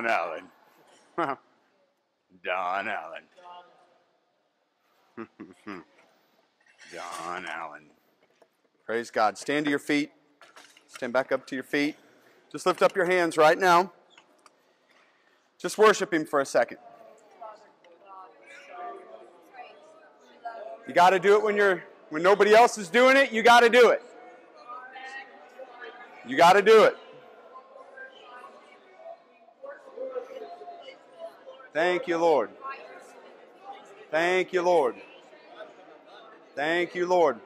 Don Allen. Don Allen. Don Allen. Praise God. Stand to your feet. Stand back up to your feet. Just lift up your hands right now. Just worship Him for a second. You got to do it when you're when nobody else is doing it. You got to do it. You got to do it. Thank you, Lord. Thank you, Lord. Thank you, Lord.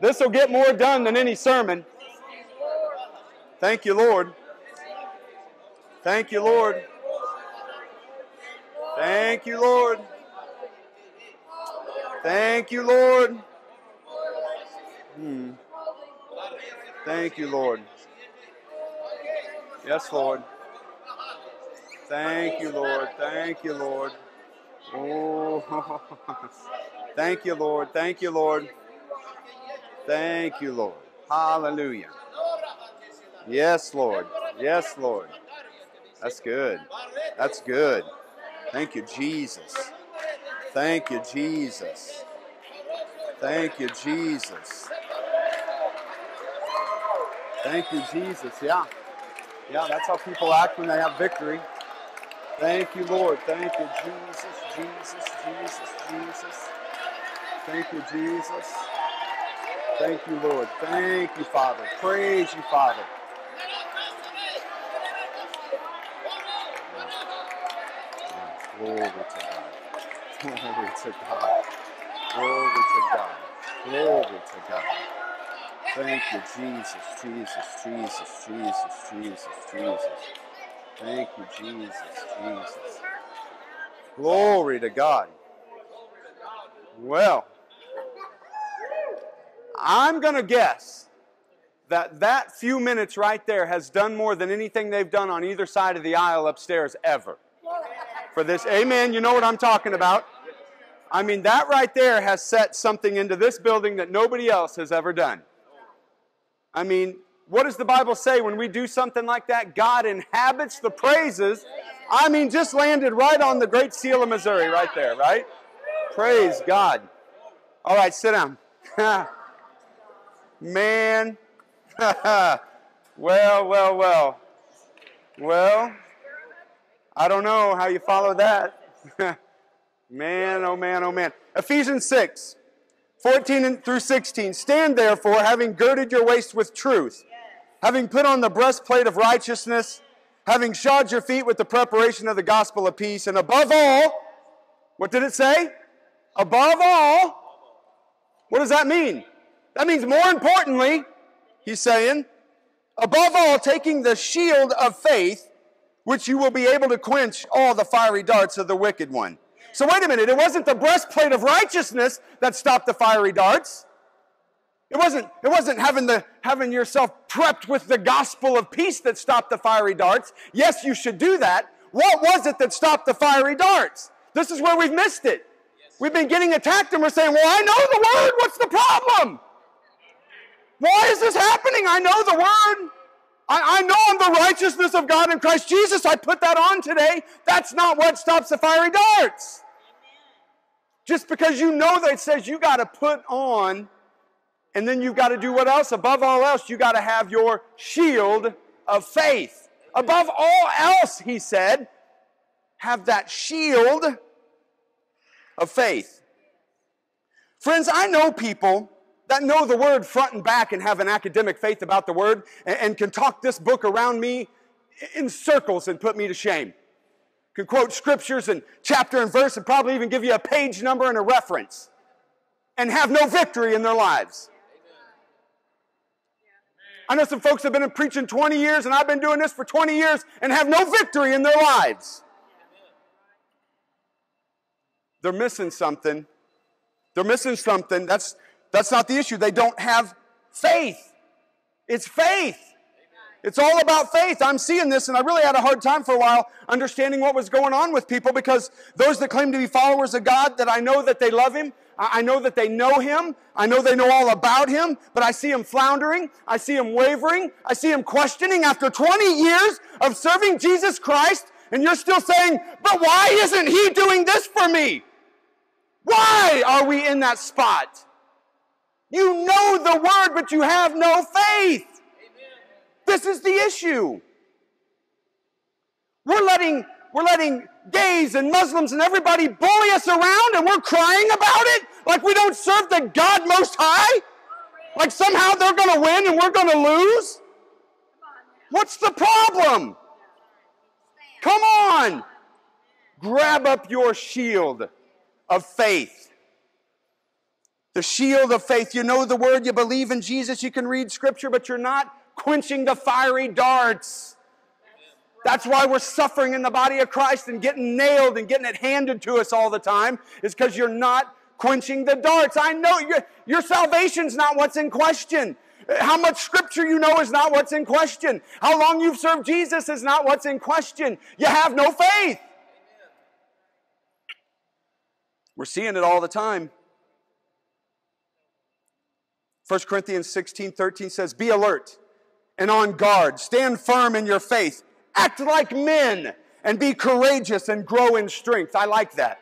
This will get more done than any sermon. Thank you, Lord. Thank you, Lord. Thank you, Lord. Thank you, Lord. Hmm. Thank you, Lord. Yes, Lord. Thank you, Lord. Thank you, Lord. Oh, thank you, Lord. Thank you, Lord. Thank you, Lord. Hallelujah. Yes, Lord. Yes, Lord. That's good. That's good. Thank you, Jesus. Thank you, Jesus. Thank you, Jesus. Thank you, Jesus. Yeah. Yeah, that's how people act when they have victory. Thank you, Lord. Thank you, Jesus, Jesus, Jesus, Jesus. Thank you, Jesus. Thank you, Lord. Thank you, Father. Praise you, Father. Glory to God. Glory to God. Glory to God. Glory to God. Thank you, Jesus, Jesus, Jesus, Jesus, Jesus, Jesus. Thank you, Jesus, Jesus. Glory to God. Well, I'm going to guess that that few minutes right there has done more than anything they've done on either side of the aisle upstairs ever. For this, amen, you know what I'm talking about. I mean, that right there has set something into this building that nobody else has ever done. I mean, what does the Bible say when we do something like that? God inhabits the praises. I mean, just landed right on the Great Seal of Missouri, right there, right? Praise God. All right, sit down. Man. well, well, well. Well, I don't know how you follow that. man, oh man, oh man. Ephesians 6, 14 through 16. Stand therefore, having girded your waist with truth, having put on the breastplate of righteousness, having shod your feet with the preparation of the gospel of peace, and above all, what did it say? Above all, what does that mean? That means more importantly, he's saying, above all, taking the shield of faith, which you will be able to quench all the fiery darts of the wicked one. So, wait a minute, it wasn't the breastplate of righteousness that stopped the fiery darts. It wasn't, it wasn't having, the, having yourself prepped with the gospel of peace that stopped the fiery darts. Yes, you should do that. What was it that stopped the fiery darts? This is where we've missed it. We've been getting attacked and we're saying, Well, I know the word. What's the problem? Why is this happening? I know the word. I, I know I'm the righteousness of God in Christ Jesus. I put that on today. That's not what stops the fiery darts. Just because you know that it says you got to put on, and then you've got to do what else? Above all else, you got to have your shield of faith. Above all else, he said, have that shield of faith. Friends, I know people that know the word front and back and have an academic faith about the word and, and can talk this book around me in circles and put me to shame. Can quote scriptures and chapter and verse and probably even give you a page number and a reference and have no victory in their lives. I know some folks have been preaching 20 years and I've been doing this for 20 years and have no victory in their lives. They're missing something. They're missing something. That's, that's not the issue. They don't have faith. It's faith. It's all about faith. I'm seeing this, and I really had a hard time for a while understanding what was going on with people because those that claim to be followers of God, that I know that they love Him, I know that they know Him, I know they know all about Him, but I see Him floundering, I see Him wavering, I see Him questioning after 20 years of serving Jesus Christ, and you're still saying, but why isn't He doing this for me? Why are we in that spot? You know the Word, but you have no faith. This is the issue. We're letting, we're letting gays and Muslims and everybody bully us around and we're crying about it like we don't serve the God Most High? Like somehow they're going to win and we're going to lose? What's the problem? Come on. Grab up your shield of faith. The shield of faith. You know the word, you believe in Jesus, you can read scripture, but you're not quenching the fiery darts. That's why we're suffering in the body of Christ and getting nailed and getting it handed to us all the time, is because you're not quenching the darts. I know your, your salvation's not what's in question. How much scripture you know is not what's in question. How long you've served Jesus is not what's in question. You have no faith. We're seeing it all the time. 1 Corinthians 16 13 says, Be alert and on guard. Stand firm in your faith. Act like men and be courageous and grow in strength. I like that.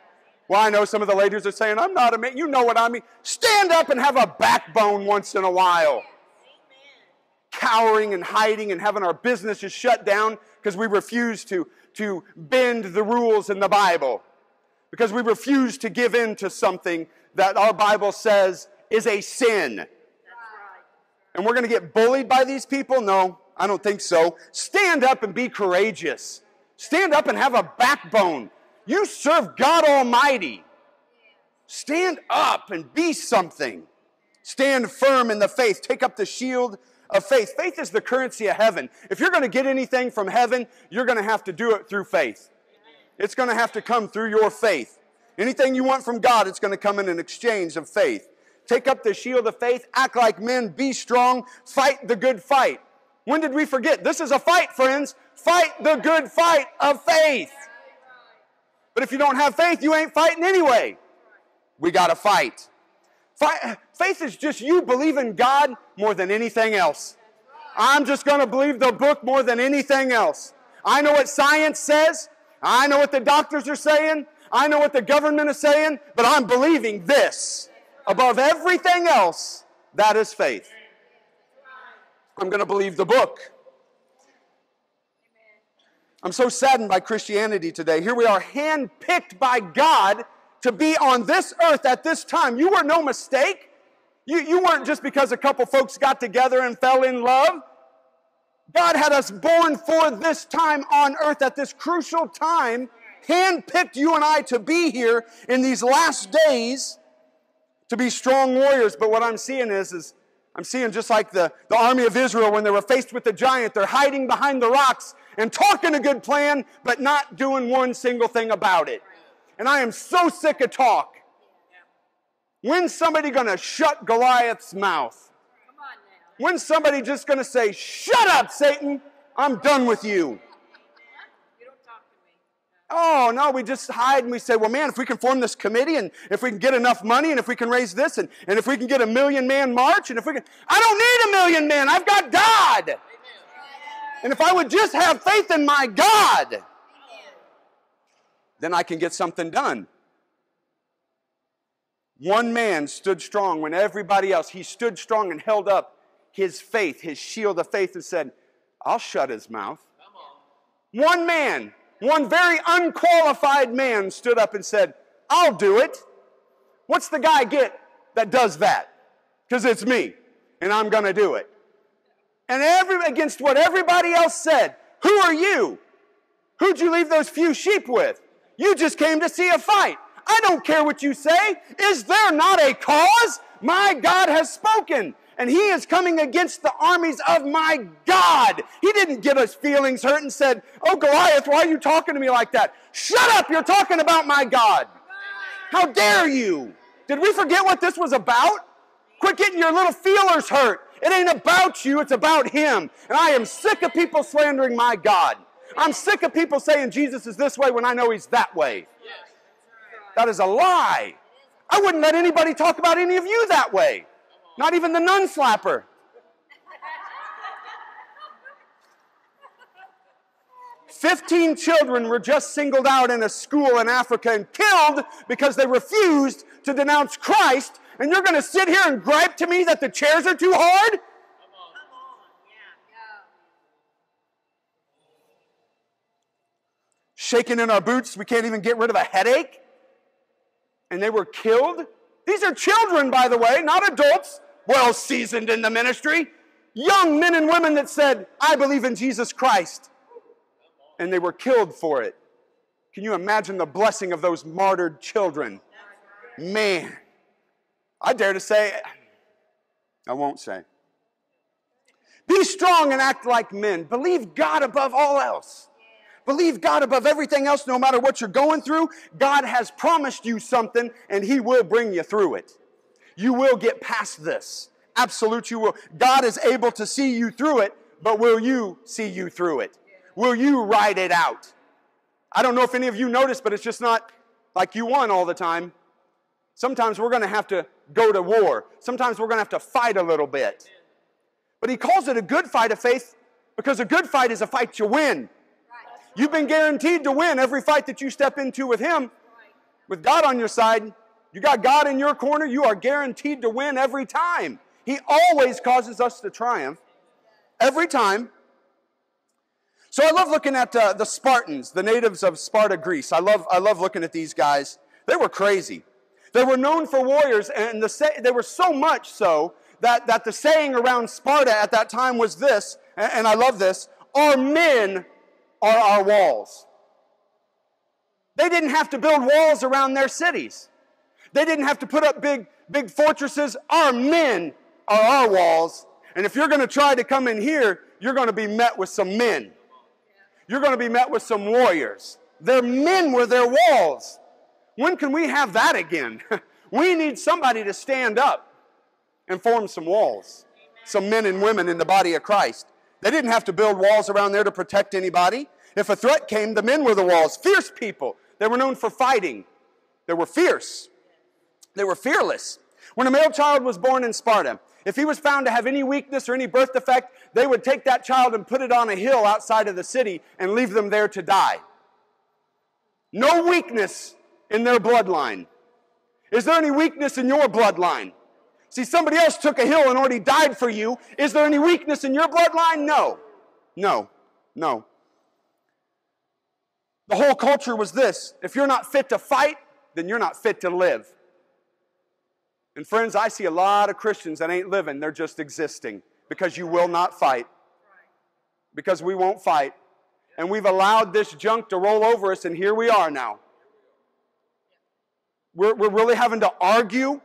Well, I know some of the ladies are saying, I'm not a man. You know what I mean. Stand up and have a backbone once in a while. Cowering and hiding and having our businesses shut down because we refuse to, to bend the rules in the Bible. Because we refuse to give in to something that our Bible says is a sin and we're going to get bullied by these people? No, I don't think so. Stand up and be courageous. Stand up and have a backbone. You serve God Almighty. Stand up and be something. Stand firm in the faith. Take up the shield of faith. Faith is the currency of heaven. If you're going to get anything from heaven, you're going to have to do it through faith. It's going to have to come through your faith. Anything you want from God, it's going to come in an exchange of faith. Take up the shield of faith, act like men, be strong, fight the good fight. When did we forget? This is a fight, friends. Fight the good fight of faith. But if you don't have faith, you ain't fighting anyway. We got to fight. Faith is just you believing God more than anything else. I'm just going to believe the book more than anything else. I know what science says. I know what the doctors are saying. I know what the government is saying, but I'm believing this above everything else, that is faith. I'm going to believe the book. I'm so saddened by Christianity today. Here we are, handpicked by God to be on this earth at this time. You were no mistake. You, you weren't just because a couple folks got together and fell in love. God had us born for this time on earth at this crucial time, handpicked you and I to be here in these last days to be strong warriors. But what I'm seeing is, is I'm seeing just like the, the army of Israel when they were faced with the giant, they're hiding behind the rocks and talking a good plan, but not doing one single thing about it. And I am so sick of talk. When's somebody going to shut Goliath's mouth? When's somebody just going to say, Shut up, Satan, I'm done with you? Oh, no, we just hide and we say, well, man, if we can form this committee and if we can get enough money and if we can raise this and, and if we can get a million man march and if we can, I don't need a million men. I've got God. And if I would just have faith in my God, then I can get something done. One man stood strong when everybody else, he stood strong and held up his faith, his shield of faith, and said, I'll shut his mouth. One man one very unqualified man stood up and said, I'll do it. What's the guy get that does that? Because it's me, and I'm going to do it. And every, against what everybody else said, who are you? Who'd you leave those few sheep with? You just came to see a fight. I don't care what you say. Is there not a cause? My God has spoken and he is coming against the armies of my God. He didn't get his feelings hurt and said, Oh, Goliath, why are you talking to me like that? Shut up, you're talking about my God. How dare you? Did we forget what this was about? Quit getting your little feelers hurt It ain't about you, it's about Him. And I am sick of people slandering my God. I'm sick of people saying Jesus is this way when I know He's that way. That is a lie. I wouldn't let anybody talk about any of you that way, not even the nun slapper. 15 children were just singled out in a school in Africa and killed because they refused to denounce Christ. And you're going to sit here and gripe to me that the chairs are too hard? Shaking in our boots, we can't even get rid of a headache. And they were killed. These are children, by the way, not adults, well seasoned in the ministry. Young men and women that said, I believe in Jesus Christ and they were killed for it. Can you imagine the blessing of those martyred children? Man, I dare to say, I won't say. Be strong and act like men. Believe God above all else. Believe God above everything else, no matter what you're going through. God has promised you something, and He will bring you through it. You will get past this. Absolute, you will. God is able to see you through it, but will you see you through it? Will you ride it out? I don't know if any of you noticed, but it's just not like you won all the time. Sometimes we're going to have to go to war. Sometimes we're going to have to fight a little bit. But he calls it a good fight of faith because a good fight is a fight you win. You've been guaranteed to win every fight that you step into with him. With God on your side, you got God in your corner, you are guaranteed to win every time. He always causes us to triumph. Every time. So I love looking at uh, the Spartans, the natives of Sparta, Greece. I love, I love looking at these guys. They were crazy. They were known for warriors, and the, they were so much so that, that the saying around Sparta at that time was this, and, and I love this our men are our walls. They didn't have to build walls around their cities. They didn't have to put up big, big fortresses. Our men are our walls. And if you're going to try to come in here, you're going to be met with some men you're going to be met with some warriors. Their men were their walls. When can we have that again? we need somebody to stand up and form some walls. Some men and women in the body of Christ. They didn't have to build walls around there to protect anybody. If a threat came, the men were the walls. Fierce people. They were known for fighting. They were fierce. They were fearless. When a male child was born in Sparta, if he was found to have any weakness or any birth defect, they would take that child and put it on a hill outside of the city and leave them there to die. No weakness in their bloodline. Is there any weakness in your bloodline? See, somebody else took a hill and already died for you. Is there any weakness in your bloodline? No. No. No. The whole culture was this if you're not fit to fight, then you're not fit to live. And friends, I see a lot of Christians that ain't living, they're just existing because you will not fight. Because we won't fight. And we've allowed this junk to roll over us, and here we are now. We're, we're really having to argue.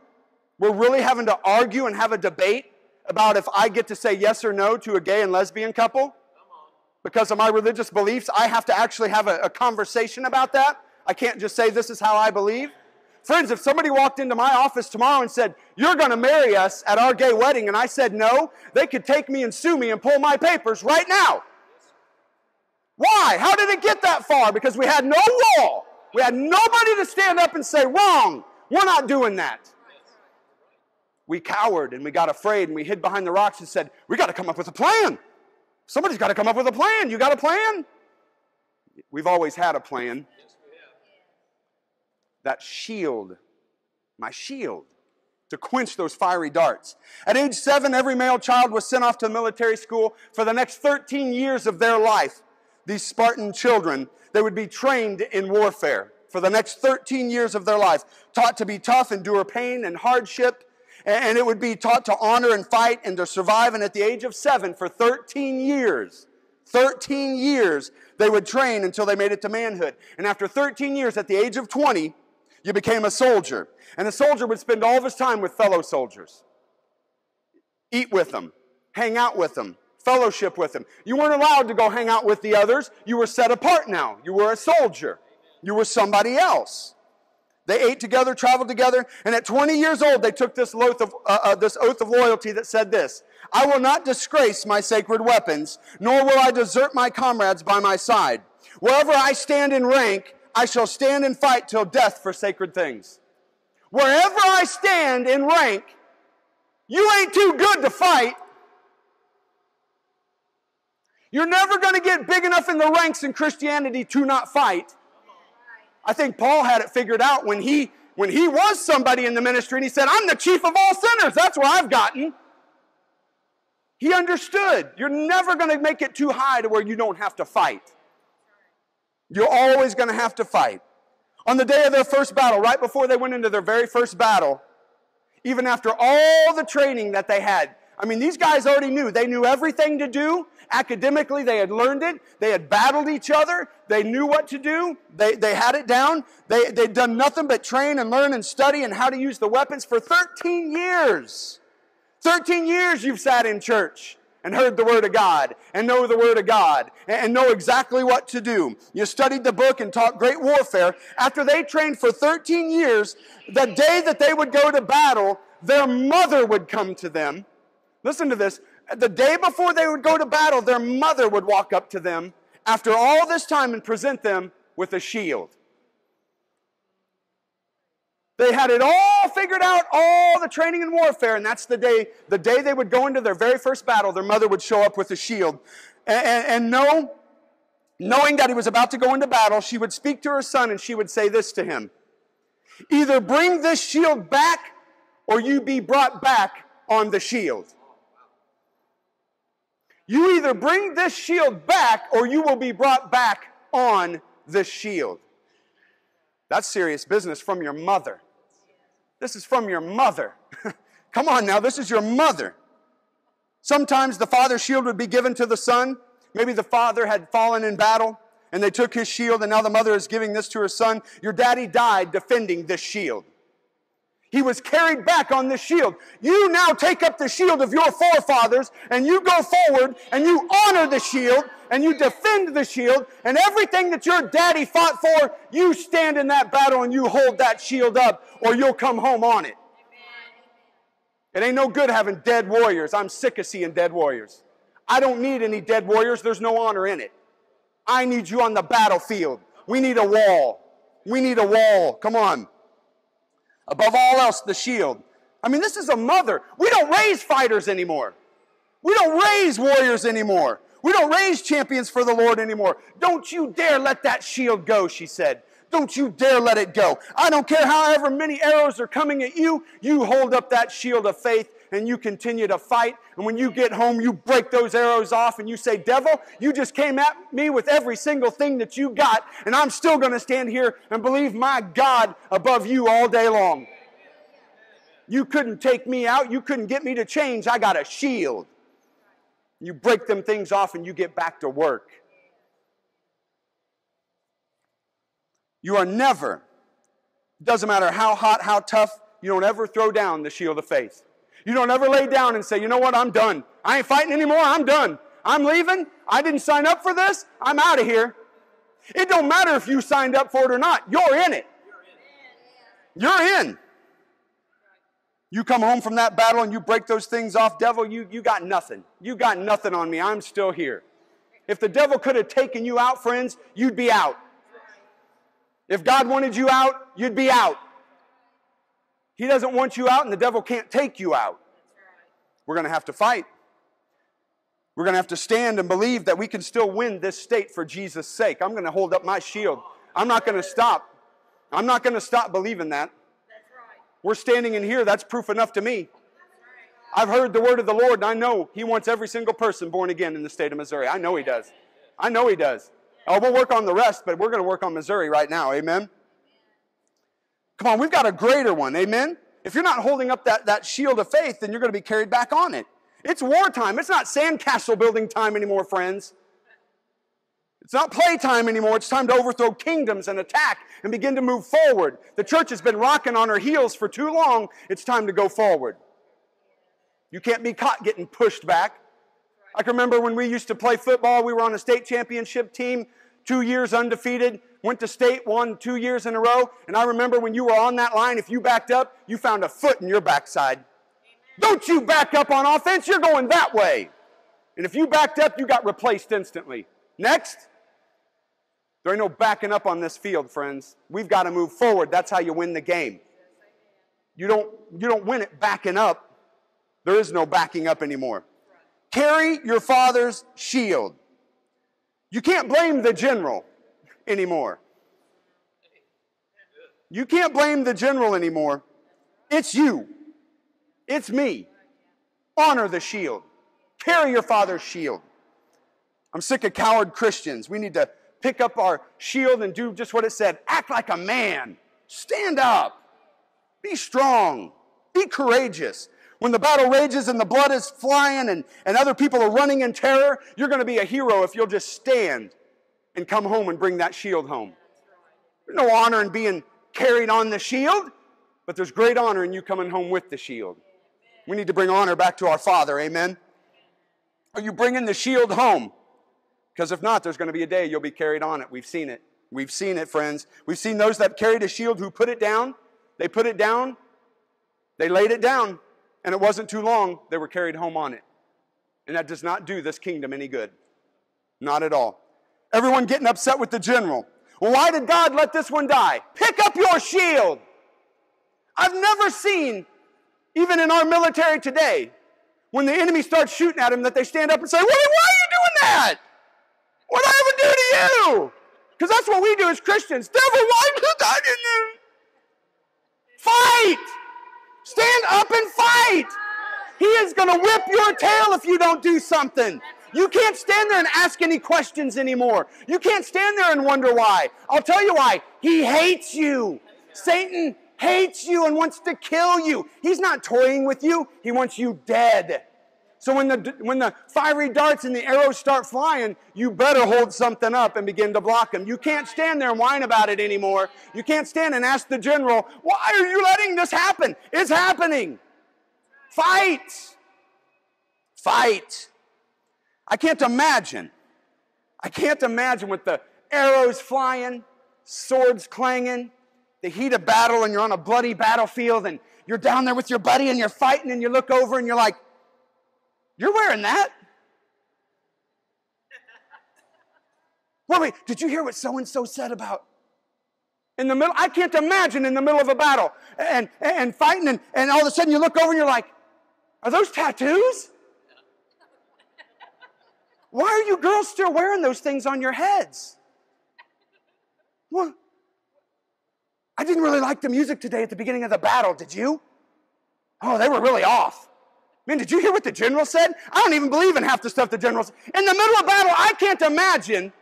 We're really having to argue and have a debate about if I get to say yes or no to a gay and lesbian couple. Because of my religious beliefs, I have to actually have a, a conversation about that. I can't just say this is how I believe. Friends, if somebody walked into my office tomorrow and said, You're going to marry us at our gay wedding, and I said no, they could take me and sue me and pull my papers right now. Why? How did it get that far? Because we had no wall. We had nobody to stand up and say, Wrong, we're not doing that. We cowered and we got afraid and we hid behind the rocks and said, We got to come up with a plan. Somebody's got to come up with a plan. You got a plan? We've always had a plan that shield, my shield, to quench those fiery darts. At age seven, every male child was sent off to military school for the next 13 years of their life. These Spartan children, they would be trained in warfare for the next 13 years of their life, taught to be tough, endure pain and hardship, and it would be taught to honor and fight and to survive. And at the age of seven, for 13 years, 13 years, they would train until they made it to manhood. And after 13 years, at the age of 20, you became a soldier. And a soldier would spend all of his time with fellow soldiers, eat with them, hang out with them, fellowship with them. You weren't allowed to go hang out with the others. You were set apart now. You were a soldier, you were somebody else. They ate together, traveled together, and at 20 years old, they took this oath of, uh, uh, this oath of loyalty that said this I will not disgrace my sacred weapons, nor will I desert my comrades by my side. Wherever I stand in rank, I shall stand and fight till death for sacred things. Wherever I stand in rank, you ain't too good to fight. You're never going to get big enough in the ranks in Christianity to not fight. I think Paul had it figured out when he when he was somebody in the ministry and he said, "I'm the chief of all sinners. That's where I've gotten." He understood. You're never going to make it too high to where you don't have to fight. You're always going to have to fight. On the day of their first battle, right before they went into their very first battle, even after all the training that they had, I mean, these guys already knew. They knew everything to do. Academically, they had learned it. They had battled each other. They knew what to do. They, they had it down. They, they'd done nothing but train and learn and study and how to use the weapons for 13 years. 13 years you've sat in church and heard the Word of God and know the Word of God and know exactly what to do. You studied the book and taught great warfare. After they trained for 13 years, the day that they would go to battle, their mother would come to them. Listen to this the day before they would go to battle, their mother would walk up to them after all this time and present them with a shield. They had it all figured out, all the training and warfare, and that's the day, the day they would go into their very first battle, their mother would show up with a shield. And, and, and know, knowing that he was about to go into battle, she would speak to her son and she would say this to him Either bring this shield back or you be brought back on the shield. You either bring this shield back or you will be brought back on the shield. That's serious business from your mother. This is from your mother. Come on now, this is your mother. Sometimes the father's shield would be given to the son. Maybe the father had fallen in battle and they took his shield, and now the mother is giving this to her son. Your daddy died defending this shield. He was carried back on this shield. You now take up the shield of your forefathers and you go forward and you honor the shield and you defend the shield and everything that your daddy fought for, you stand in that battle and you hold that shield up or you'll come home on it. It ain't no good having dead warriors. I'm sick of seeing dead warriors. I don't need any dead warriors. There's no honor in it. I need you on the battlefield. We need a wall. We need a wall. Come on. Above all else, the shield. I mean, this is a mother. We don't raise fighters anymore. We don't raise warriors anymore. We don't raise champions for the Lord anymore. Don't you dare let that shield go, she said. Don't you dare let it go. I don't care however many arrows are coming at you, you hold up that shield of faith and you continue to fight. And when you get home, you break those arrows off and you say, Devil, you just came at me with every single thing that you got, and I'm still going to stand here and believe my God above you all day long. You couldn't take me out. You couldn't get me to change. I got a shield. You break them things off and you get back to work. You are never, doesn't matter how hot, how tough, you don't ever throw down the shield of faith. You don't ever lay down and say, you know what, I'm done. I ain't fighting anymore, I'm done. I'm leaving. I didn't sign up for this. I'm out of here. It don't matter if you signed up for it or not. You're in it. You're in. You come home from that battle and you break those things off, devil, you, you got nothing. You got nothing on me. I'm still here. If the devil could have taken you out, friends, you'd be out. If God wanted you out, you'd be out. He doesn't want you out, and the devil can't take you out. We're going to have to fight. We're going to have to stand and believe that we can still win this state for Jesus' sake. I'm going to hold up my shield. I'm not going to stop. I'm not going to stop believing that. We're standing in here. That's proof enough to me. I've heard the word of the Lord, and I know He wants every single person born again in the state of Missouri. I know He does. I know He does. Oh, we'll work on the rest, but we're going to work on Missouri right now. Amen. Come on, we've got a greater one. Amen? If you're not holding up that, that shield of faith, then you're going to be carried back on it. It's wartime. It's not sandcastle building time anymore, friends. It's not playtime anymore. It's time to overthrow kingdoms and attack and begin to move forward. The church has been rocking on her heels for too long. It's time to go forward. You can't be caught getting pushed back. I can remember when we used to play football, we were on a state championship team two years undefeated, went to state, won two years in a row. And I remember when you were on that line, if you backed up, you found a foot in your backside. Don't you back up on offense, you're going that way. And if you backed up, you got replaced instantly. Next. There ain't no backing up on this field, friends. We've got to move forward. That's how you win the game. You don't, you don't win it backing up. There is no backing up anymore. Carry your father's shield. You can't blame the general anymore. You can't blame the general anymore. It's you. It's me. Honor the shield. Carry your father's shield. I'm sick of coward Christians. We need to pick up our shield and do just what it said act like a man. Stand up. Be strong. Be courageous. When the battle rages and the blood is flying and, and other people are running in terror, you're going to be a hero if you'll just stand and come home and bring that shield home. There's no honor in being carried on the shield, but there's great honor in you coming home with the shield. We need to bring honor back to our Father. Amen. Are you bringing the shield home? Because if not, there's going to be a day you'll be carried on it. We've seen it. We've seen it, friends. We've seen those that carried a shield who put it down. They put it down. They laid it down. And it wasn't too long, they were carried home on it. And that does not do this kingdom any good. Not at all. Everyone getting upset with the general. Why did God let this one die? Pick up your shield. I've never seen, even in our military today, when the enemy starts shooting at him, that they stand up and say, Why are you doing that? What did I ever do to you? Because that's what we do as Christians. Devil, why did I didn't Fight! Stand up and fight! He is going to whip your tail if you don't do something. You can't stand there and ask any questions anymore. You can't stand there and wonder why. I'll tell you why. He hates you. Satan hates you and wants to kill you. He's not toying with you, he wants you dead. So when the, when the fiery darts and the arrows start flying, you better hold something up and begin to block them. You can't stand there and whine about it anymore. You can't stand and ask the general, why are you letting this happen? It's happening. Fight. Fight. I can't imagine. I can't imagine with the arrows flying, swords clanging, the heat of battle, and you're on a bloody battlefield, and you're down there with your buddy, and you're fighting, and you look over, and you're like, You're wearing that? wait, wait, did you hear what so and so said about? In the middle, I can't imagine in the middle of a battle and, and fighting, and, and all of a sudden you look over and you're like, Are those tattoos? Why are you girls still wearing those things on your heads? Well, I didn't really like the music today at the beginning of the battle, did you? Oh, they were really off. Man, did you hear what the general said? I don't even believe in half the stuff the general said. In the middle of battle, I can't imagine,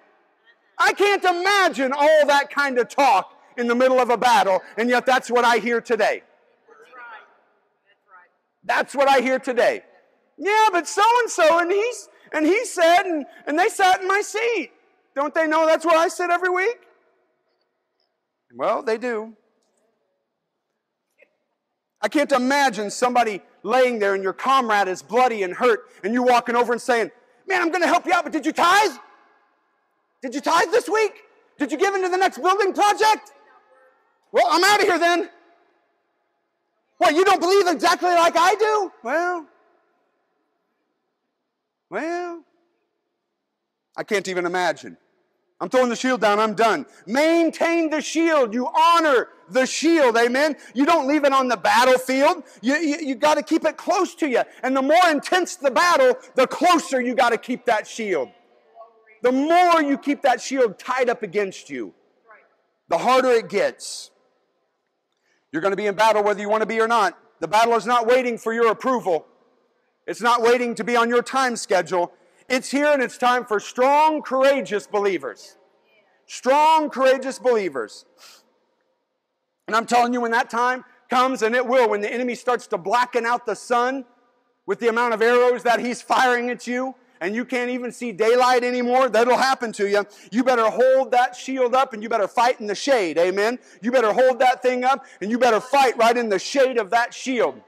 I can't imagine all that kind of talk in the middle of a battle, and yet that's what I hear today. That's what I hear today. Yeah, but so and so, and he's and he said, and, and they sat in my seat. Don't they know that's where I sit every week? Well, they do. I can't imagine somebody laying there and your comrade is bloody and hurt, and you walking over and saying, Man, I'm going to help you out, but did you tithe? Did you tithe this week? Did you give into the next building project? Well, I'm out of here then. What, you don't believe exactly like I do? Well, well, I can't even imagine. I'm throwing the shield down. I'm done. Maintain the shield. You honor the shield. Amen. You don't leave it on the battlefield. You, you, you got to keep it close to you. And the more intense the battle, the closer you got to keep that shield. The more you keep that shield tied up against you, the harder it gets. You're going to be in battle whether you want to be or not. The battle is not waiting for your approval. It's not waiting to be on your time schedule. It's here and it's time for strong, courageous believers. Strong, courageous believers. And I'm telling you, when that time comes, and it will, when the enemy starts to blacken out the sun with the amount of arrows that he's firing at you, and you can't even see daylight anymore, that'll happen to you. You better hold that shield up and you better fight in the shade. Amen. You better hold that thing up and you better fight right in the shade of that shield.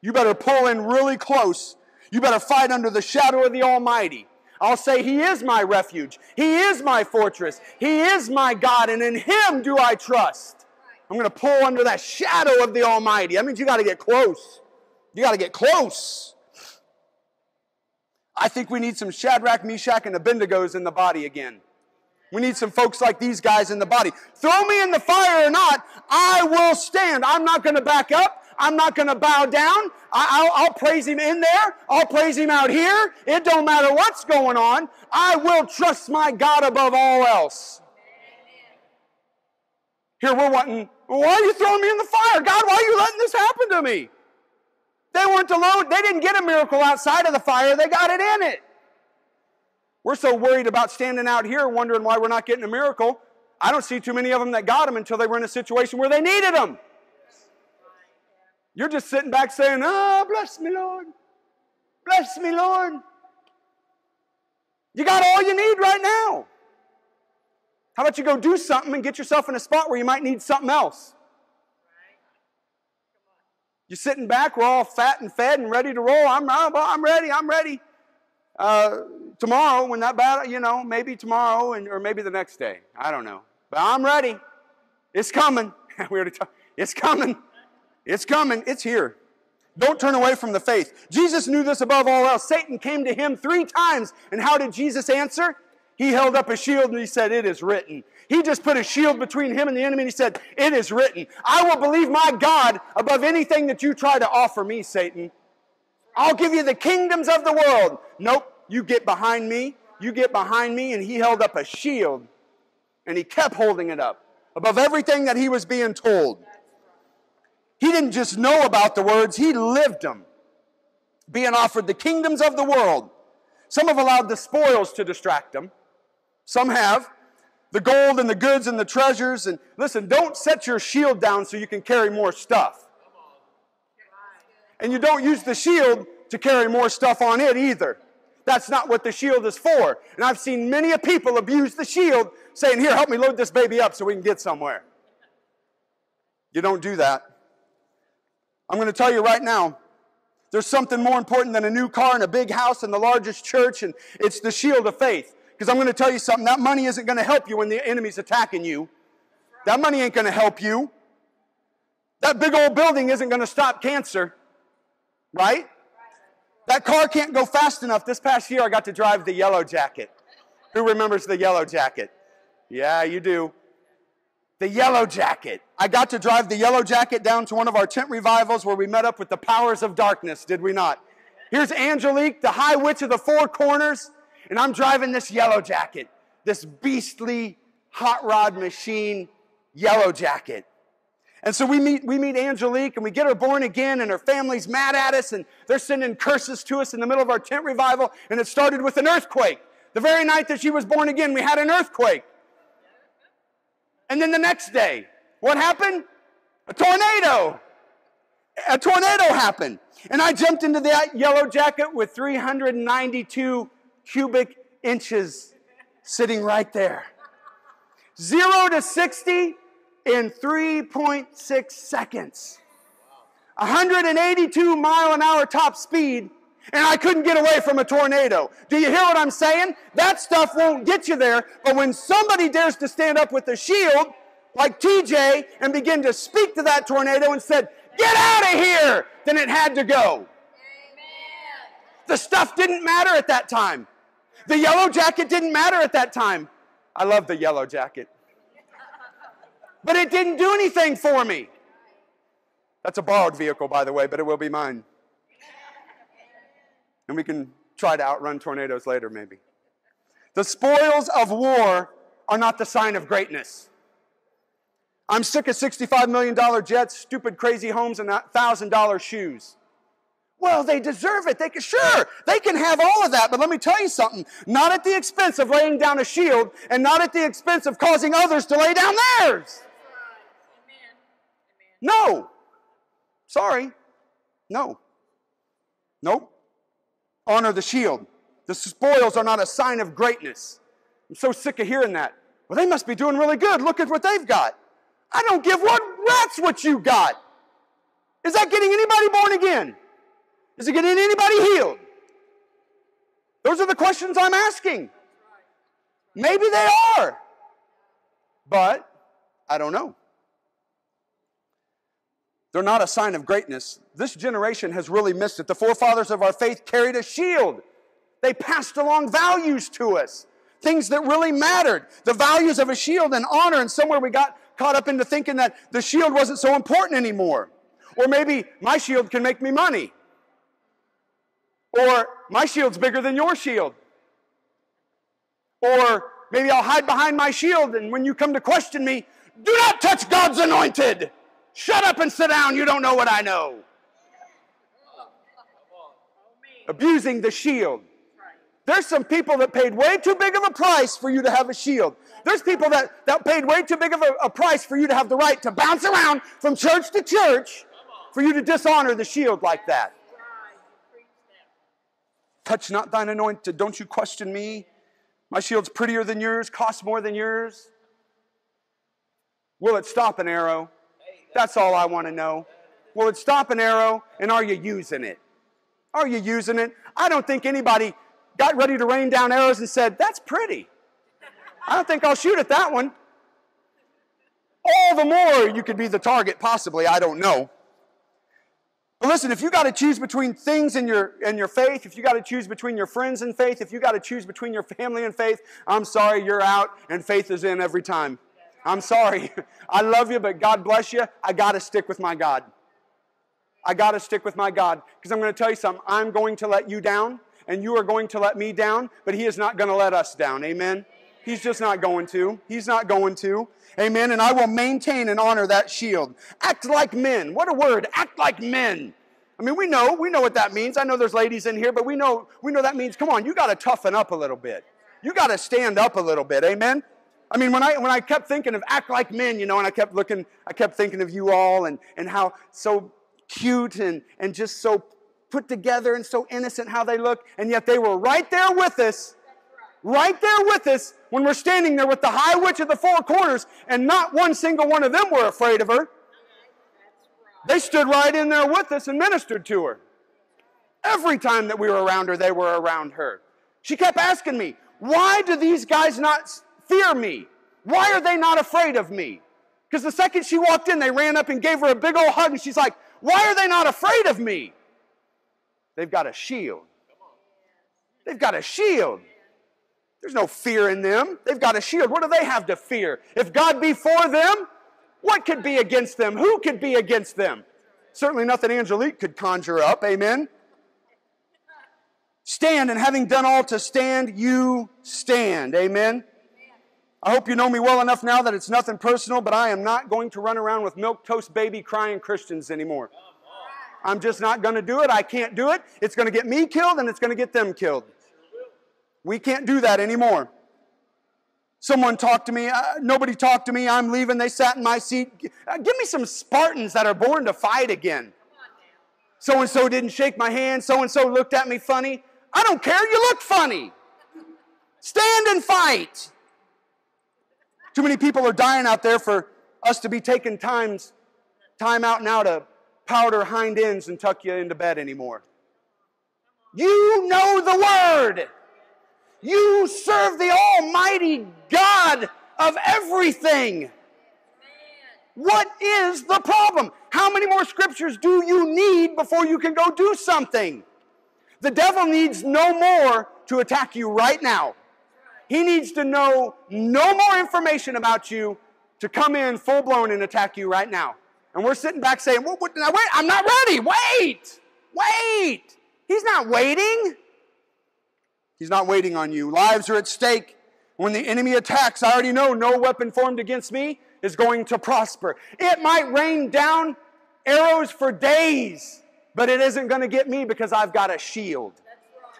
You better pull in really close. You better fight under the shadow of the Almighty. I'll say, He is my refuge. He is my fortress. He is my God, and in Him do I trust. I'm going to pull under that shadow of the Almighty. That means you got to get close. You got to get close. I think we need some Shadrach, Meshach, and Abednego's in the body again. We need some folks like these guys in the body. Throw me in the fire or not, I will stand. I'm not going to back up. I'm not going to bow down. I, will praise him in there. I'll praise him out here. It don't matter what's going on. I will trust my God above all else. Here we're wanting, why are you throwing me in the fire? God, why are you letting this happen to me? They weren't alone. They didn't get a miracle outside of the fire. They got it in it. We're so worried about standing out here wondering why we're not getting a miracle. I don't see too many of them that got them until they were in a situation where they needed them. You're just sitting back saying, Oh, bless me, Lord. Bless me, Lord. You got all you need right now. How about you go do something and get yourself in a spot where you might need something else? You're sitting back, we're all fat and fed and ready to roll. I'm, I'm ready, I'm ready. Uh, tomorrow, when that battle, you know, maybe tomorrow and, or maybe the next day. I don't know. But I'm ready. It's coming. we already talked. It's coming. It's coming. It's here. Don't turn away from the faith. Jesus knew this above all else. Satan came to him three times. And how did Jesus answer? He held up a shield and he said, It is written. He just put a shield between him and the enemy and he said, It is written. I will believe my God above anything that you try to offer me, Satan. I'll give you the kingdoms of the world. Nope, you get behind me. You get behind me. And he held up a shield and he kept holding it up above everything that he was being told. He didn't just know about the words, he lived them. Being offered the kingdoms of the world. Some have allowed the spoils to distract them. Some have. The gold and the goods and the treasures. And listen, don't set your shield down so you can carry more stuff. And you don't use the shield to carry more stuff on it either. That's not what the shield is for. And I've seen many people abuse the shield saying, Here, help me load this baby up so we can get somewhere. You don't do that. I'm going to tell you right now, there's something more important than a new car and a big house and the largest church, and it's the shield of faith. Because I'm going to tell you something that money isn't going to help you when the enemy's attacking you. That money ain't going to help you. That big old building isn't going to stop cancer, right? That car can't go fast enough. This past year, I got to drive the yellow jacket. Who remembers the yellow jacket? Yeah, you do the Yellow Jacket. I got to drive the Yellow Jacket down to one of our tent revivals where we met up with the powers of darkness, did we not? Here's Angelique, the high witch of the four corners, and I'm driving this Yellow Jacket, this beastly hot rod machine Yellow Jacket. And so we meet, we meet Angelique and we get her born again, and her family's mad at us, and they're sending curses to us in the middle of our tent revival. And it started with an earthquake. The very night that she was born again, we had an earthquake. And then the next day, what happened? A tornado. A tornado happened. And I jumped into that yellow jacket with 392 cubic inches sitting right there. Zero to 60 in 3.6 seconds. 182 mile an hour top speed, and I couldn't get away from a tornado. Do you hear what I'm saying? That stuff won't get you there, but when somebody dares to stand up with a shield, like TJ, and begin to speak to that tornado and said, Get out of here, then it had to go. Amen. The stuff didn't matter at that time. The yellow jacket didn't matter at that time. I love the yellow jacket. But it didn't do anything for me. That's a borrowed vehicle, by the way, but it will be mine. And we can try to outrun tornadoes later, maybe. The spoils of war are not the sign of greatness. I'm sick of $65 million jets, stupid, crazy homes, and $1,000 shoes. Well, they deserve it. They can, sure, they can have all of that, but let me tell you something. Not at the expense of laying down a shield, and not at the expense of causing others to lay down theirs. No. Sorry. No. Nope. Honor the shield. The spoils are not a sign of greatness. I'm so sick of hearing that. Well, they must be doing really good. Look at what they've got. I don't give one rat's what you got. Is that getting anybody born again? Is it getting anybody healed? Those are the questions I'm asking. Maybe they are. But I don't know. They're not a sign of greatness. This generation has really missed it. The forefathers of our faith carried a shield. They passed along values to us, things that really mattered. The values of a shield and honor, and somewhere we got caught up into thinking that the shield wasn't so important anymore. Or maybe my shield can make me money. Or my shield's bigger than your shield. Or maybe I'll hide behind my shield, and when you come to question me, do not touch God's anointed. Shut up and sit down. You don't know what I know. Abusing the shield. There's some people that paid way too big of a price for you to have a shield. There's people that, that paid way too big of a, a price for you to have the right to bounce around from church to church for you to dishonor the shield like that. Touch not thine anointed. Don't you question me. My shield's prettier than yours, costs more than yours. Will it stop an arrow? That's all I want to know. Will it stop an arrow? And are you using it? Are you using it? I don't think anybody got ready to rain down arrows and said, That's pretty. I don't think I'll shoot at that one. All the more you could be the target, possibly. I don't know. But listen, if you got to choose between things in your, in your faith, if you got to choose between your friends and faith, if you got to choose between your family and faith, I'm sorry, you're out and faith is in every time. I'm sorry. I love you, but God bless you. I got to stick with my God. I got to stick with my God because I'm going to tell you something. I'm going to let you down and you are going to let me down, but He is not going to let us down. Amen. He's just not going to. He's not going to. Amen. And I will maintain and honor that shield. Act like men. What a word. Act like men. I mean, we know, we know what that means. I know there's ladies in here, but we know, we know that means, come on, you got to toughen up a little bit. You got to stand up a little bit. Amen. I mean, when I, when I kept thinking of act like men, you know, and I kept looking, I kept thinking of you all and, and how so cute and, and just so put together and so innocent how they look, and yet they were right there with us right there with us when we're standing there with the high witch of the four corners, and not one single one of them were afraid of her. They stood right in there with us and ministered to her. Every time that we were around her, they were around her. She kept asking me, Why do these guys not fear me? Why are they not afraid of me? Because the second she walked in, they ran up and gave her a big old hug, and she's like, Why are they not afraid of me? They've got a shield. They've got a shield. There's no fear in them. They've got a shield. What do they have to fear? If God be for them, what could be against them? Who could be against them? Certainly nothing Angelique could conjure up. Amen. Stand, and having done all to stand, you stand. Amen. I hope you know me well enough now that it's nothing personal, but I am not going to run around with milk toast baby crying Christians anymore. I'm just not going to do it. I can't do it. It's going to get me killed and it's going to get them killed. We can't do that anymore. Someone talked to me. Uh, nobody talked to me. I'm leaving. They sat in my seat. Uh, give me some Spartans that are born to fight again. So and so didn't shake my hand. So and so looked at me funny. I don't care. You look funny. Stand and fight. Too many people are dying out there for us to be taking times, time out now to powder hind ends and tuck you into bed anymore. You know the word. You serve the Almighty God of everything. What is the problem? How many more scriptures do you need before you can go do something? The devil needs no more to attack you right now. He needs to know no more information about you to come in full blown and attack you right now. And we're sitting back saying, what, wait, I'm not ready. Wait, wait. He's not waiting. He's not waiting on you. Lives are at stake. When the enemy attacks, I already know no weapon formed against me is going to prosper. It might rain down arrows for days, but it isn't going to get me because I've got a shield.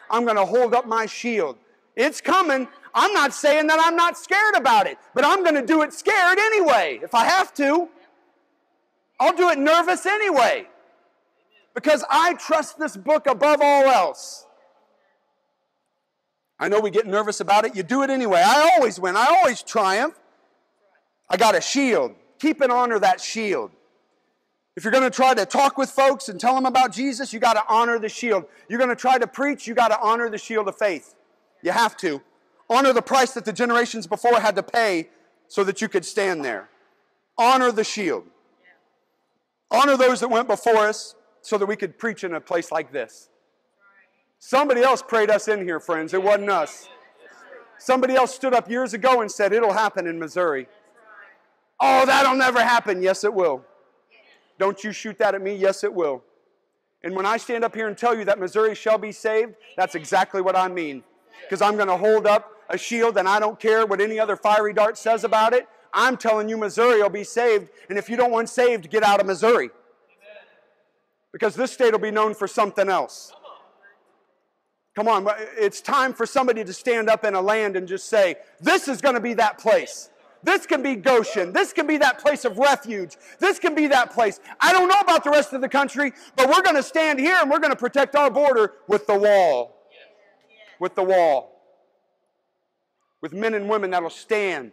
I'm going to hold up my shield. It's coming. I'm not saying that I'm not scared about it, but I'm going to do it scared anyway if I have to. I'll do it nervous anyway because I trust this book above all else. I know we get nervous about it. You do it anyway. I always win. I always triumph. I got a shield. Keep and honor that shield. If you're going to try to talk with folks and tell them about Jesus, you got to honor the shield. You're going to try to preach, you got to honor the shield of faith. You have to. Honor the price that the generations before had to pay so that you could stand there. Honor the shield. Honor those that went before us so that we could preach in a place like this. Somebody else prayed us in here, friends. It wasn't us. Somebody else stood up years ago and said, It'll happen in Missouri. Oh, that'll never happen. Yes, it will. Don't you shoot that at me. Yes, it will. And when I stand up here and tell you that Missouri shall be saved, that's exactly what I mean. Because I'm going to hold up a shield and I don't care what any other fiery dart says about it. I'm telling you, Missouri will be saved. And if you don't want saved, get out of Missouri. Because this state will be known for something else. Come on, it's time for somebody to stand up in a land and just say, This is going to be that place. This can be Goshen. This can be that place of refuge. This can be that place. I don't know about the rest of the country, but we're going to stand here and we're going to protect our border with the wall. With the wall. With men and women that'll stand,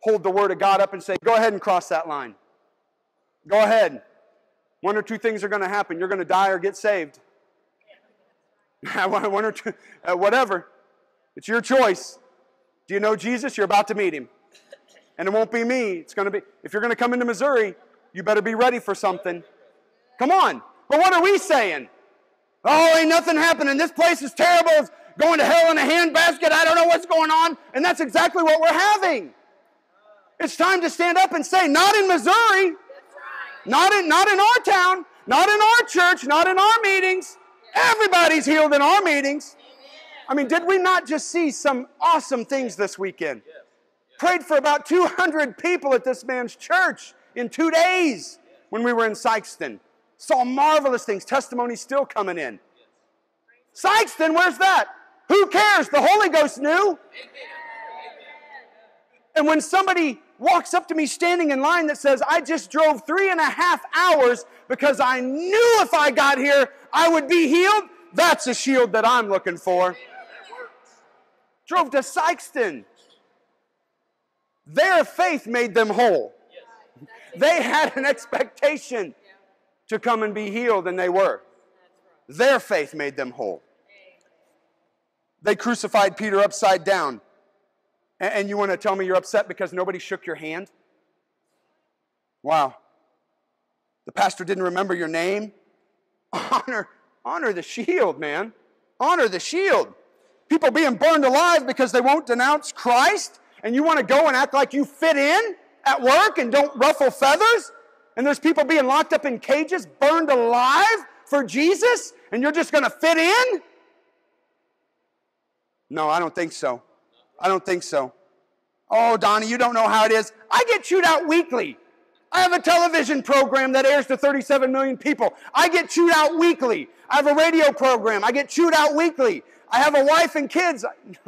hold the word of God up and say, Go ahead and cross that line. Go ahead. One or two things are going to happen. You're going to die or get saved. One or two, uh, whatever. It's your choice. Do you know Jesus? You're about to meet him. And it won't be me. It's going to be, if you're going to come into Missouri, you better be ready for something. Come on. But what are we saying? Oh, ain't nothing happening. This place is terrible. Going to hell in a handbasket. I don't know what's going on. And that's exactly what we're having. It's time to stand up and say, not in Missouri, not in, not in our town, not in our church, not in our meetings. Everybody's healed in our meetings. I mean, did we not just see some awesome things this weekend? Prayed for about 200 people at this man's church in two days when we were in Sikeston. Saw marvelous things, testimonies still coming in. Sikeston, where's that? Who cares? The Holy Ghost knew. And when somebody walks up to me standing in line that says, I just drove three and a half hours because I knew if I got here I would be healed, that's a shield that I'm looking for. Drove to Sikeston. Their faith made them whole. They had an expectation to come and be healed, and they were. Their faith made them whole. They crucified Peter upside down. And you want to tell me you're upset because nobody shook your hand? Wow. The pastor didn't remember your name? Honor, honor the shield, man. Honor the shield. People being burned alive because they won't denounce Christ, and you want to go and act like you fit in at work and don't ruffle feathers? And there's people being locked up in cages, burned alive for Jesus, and you're just going to fit in? No, I don't think so. I don't think so. Oh, Donnie, you don't know how it is. I get chewed out weekly. I have a television program that airs to 37 million people. I get chewed out weekly. I have a radio program. I get chewed out weekly. I have a wife and kids.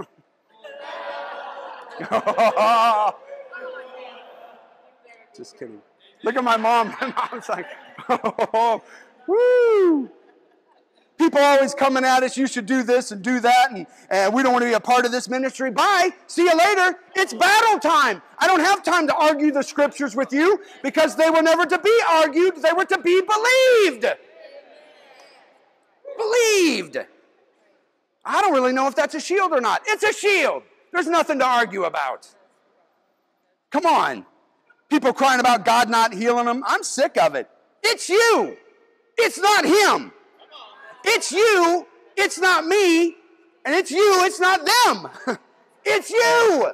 Just kidding. Look at my mom. My mom's like, oh, woo. People always coming at us, you should do this and do that, and, and we don't want to be a part of this ministry. Bye. See you later. It's battle time. I don't have time to argue the scriptures with you because they were never to be argued, they were to be believed. Believed. I don't really know if that's a shield or not. It's a shield. There's nothing to argue about. Come on. People crying about God not healing them. I'm sick of it. It's you. It's not him. It's you, it's not me, and it's you, it's not them. it's you.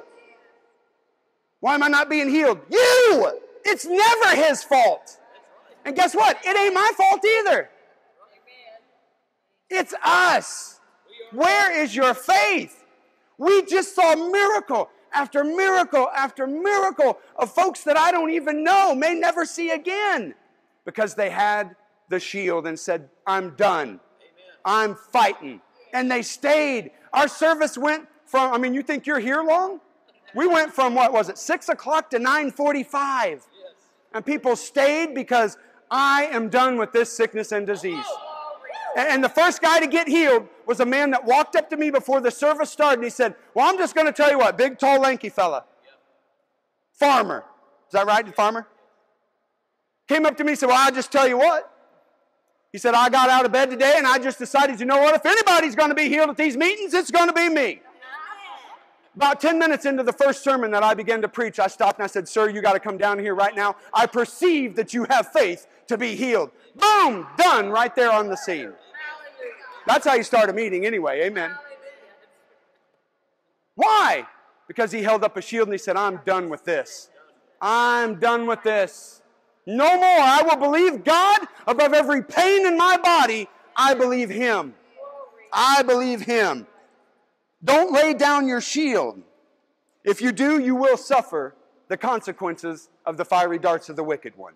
Why am I not being healed? You! It's never his fault. And guess what? It ain't my fault either. It's us. Where is your faith? We just saw miracle after miracle after miracle of folks that I don't even know, may never see again, because they had the shield and said, I'm done. I'm fighting. And they stayed. Our service went from, I mean, you think you're here long? We went from, what was it, 6 o'clock to 9.45. And people stayed because I am done with this sickness and disease. And the first guy to get healed was a man that walked up to me before the service started and he said, Well, I'm just going to tell you what, big, tall, lanky fella. Farmer. Is that right, farmer? came up to me and said, Well, I'll just tell you what. He said, I got out of bed today and I just decided, you know what? If anybody's going to be healed at these meetings, it's going to be me. About 10 minutes into the first sermon that I began to preach, I stopped and I said, Sir, you got to come down here right now. I perceive that you have faith to be healed. Boom, done right there on the scene. That's how you start a meeting anyway. Amen. Why? Because he held up a shield and he said, I'm done with this. I'm done with this. No more. I will believe God above every pain in my body. I believe Him. I believe Him. Don't lay down your shield. If you do, you will suffer the consequences of the fiery darts of the wicked one.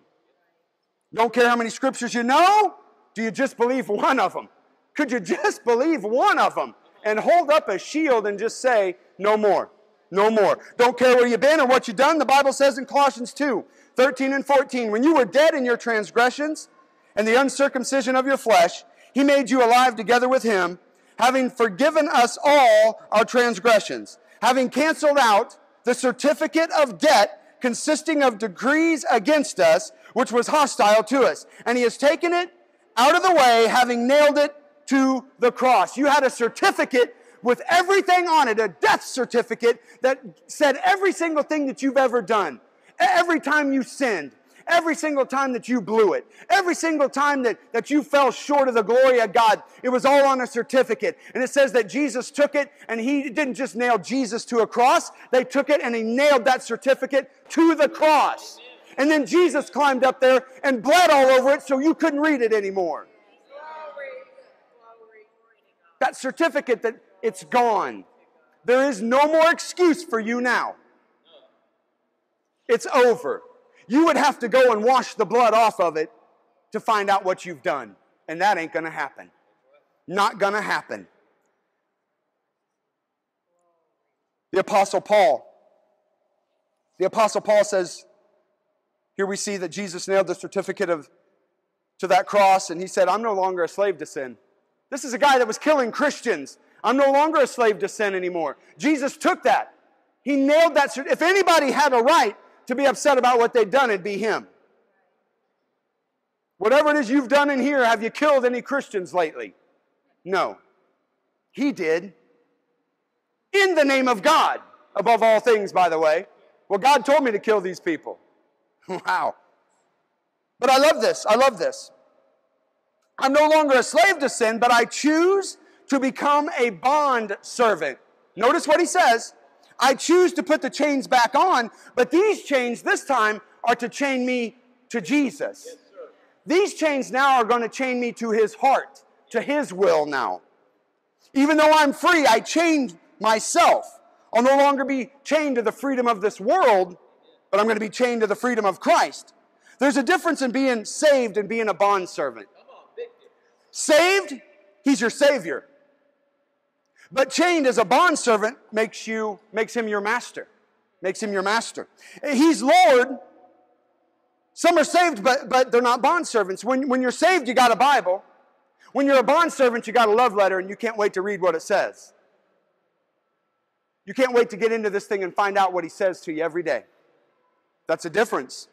Don't care how many scriptures you know. Do you just believe one of them? Could you just believe one of them and hold up a shield and just say, no more? No more. Don't care where you've been or what you've done. The Bible says in Colossians 2 13 and 14, when you were dead in your transgressions and the uncircumcision of your flesh, he made you alive together with him having forgiven us all our transgressions, having canceled out the certificate of debt consisting of decrees against us, which was hostile to us. And he has taken it out of the way, having nailed it to the cross. You had a certificate with everything on it, a death certificate that said every single thing that you've ever done, every time you sinned, Every single time that you blew it, every single time that, that you fell short of the glory of God, it was all on a certificate. And it says that Jesus took it and he didn't just nail Jesus to a cross, they took it and he nailed that certificate to the cross. And then Jesus climbed up there and bled all over it so you couldn't read it anymore. That certificate that it's gone. There is no more excuse for you now. It's over you would have to go and wash the blood off of it to find out what you've done. And that ain't going to happen. Not going to happen. The Apostle Paul. The Apostle Paul says, here we see that Jesus nailed the certificate of to that cross, and he said, I'm no longer a slave to sin. This is a guy that was killing Christians. I'm no longer a slave to sin anymore. Jesus took that. He nailed that. If anybody had a right to be upset about what they'd done, it'd be him. Whatever it is you've done in here, have you killed any Christians lately? No. He did. In the name of God, above all things, by the way. Well, God told me to kill these people. wow. But I love this. I love this. I'm no longer a slave to sin, but I choose to become a bond servant. Notice what he says I choose to put the chains back on, but these chains this time are to chain me to Jesus. Yes, these chains now are going to chain me to his heart, to his will now. Even though I'm free, I chained myself. I'll no longer be chained to the freedom of this world, but I'm going to be chained to the freedom of Christ. There's a difference in being saved and being a bondservant. Saved, he's your savior. But chained as a bondservant makes you makes him your master. Makes him your master. He's Lord. Some are saved, but, but they're not bondservants. When, when you're saved, you got a Bible. When you're a bondservant, you got a love letter, and you can't wait to read what it says. You can't wait to get into this thing and find out what he says to you every day. That's a difference.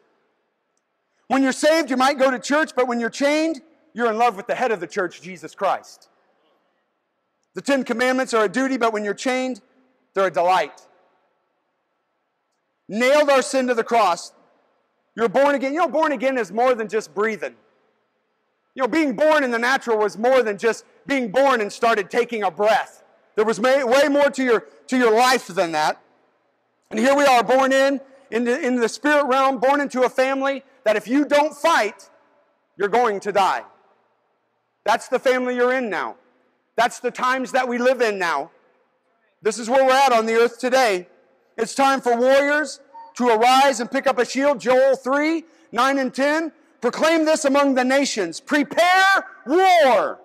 When you're saved, you might go to church, but when you're chained, you're in love with the head of the church, Jesus Christ. The Ten Commandments are a duty, but when you're chained, they're a delight. Nailed our sin to the cross. You're born again. You know, born again is more than just breathing. You know, being born in the natural was more than just being born and started taking a breath. There was way more to your, to your life than that. And here we are, born in, in the, in the spirit realm, born into a family that if you don't fight, you're going to die. That's the family you're in now. That's the times that we live in now. This is where we're at on the earth today. It's time for warriors to arise and pick up a shield. Joel 3 9 and 10. Proclaim this among the nations. Prepare war.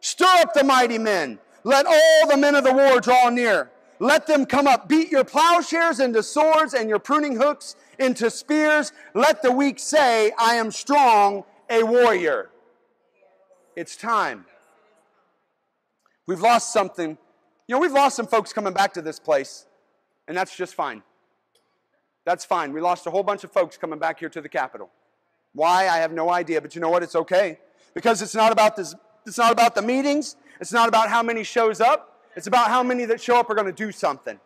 Stir up the mighty men. Let all the men of the war draw near. Let them come up. Beat your plowshares into swords and your pruning hooks into spears. Let the weak say, I am strong, a warrior. It's time. We've lost something. You know, we've lost some folks coming back to this place, and that's just fine. That's fine. We lost a whole bunch of folks coming back here to the Capitol. Why? I have no idea, but you know what? It's okay. Because it's not about this it's not about the meetings, it's not about how many shows up. It's about how many that show up are going to do something.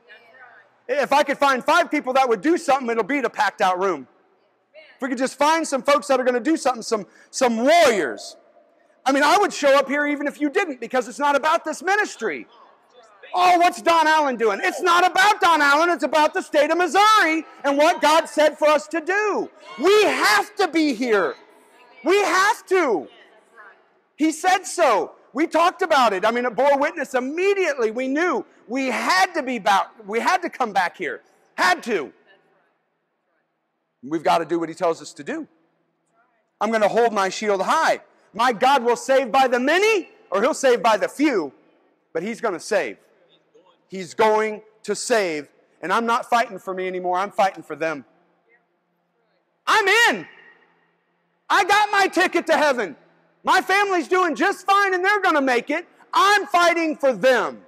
If I could find 5 people that would do something, it'll be the packed out room. If we could just find some folks that are going to do something, some some warriors. I mean, I would show up here even if you didn't because it's not about this ministry. Oh, what's Don Allen doing? It's not about Don Allen, it's about the state of Missouri and what God said for us to do. We have to be here. We have to. He said so. We talked about it. I mean, it bore witness immediately. We knew we had to be back. We had to come back here. Had to. We've got to do what he tells us to do. I'm going to hold my shield high. My God will save by the many, or he'll save by the few, but he's going to save. He's going to save. And I'm not fighting for me anymore. I'm fighting for them. I'm in. I got my ticket to heaven. My family's doing just fine and they're going to make it. I'm fighting for them,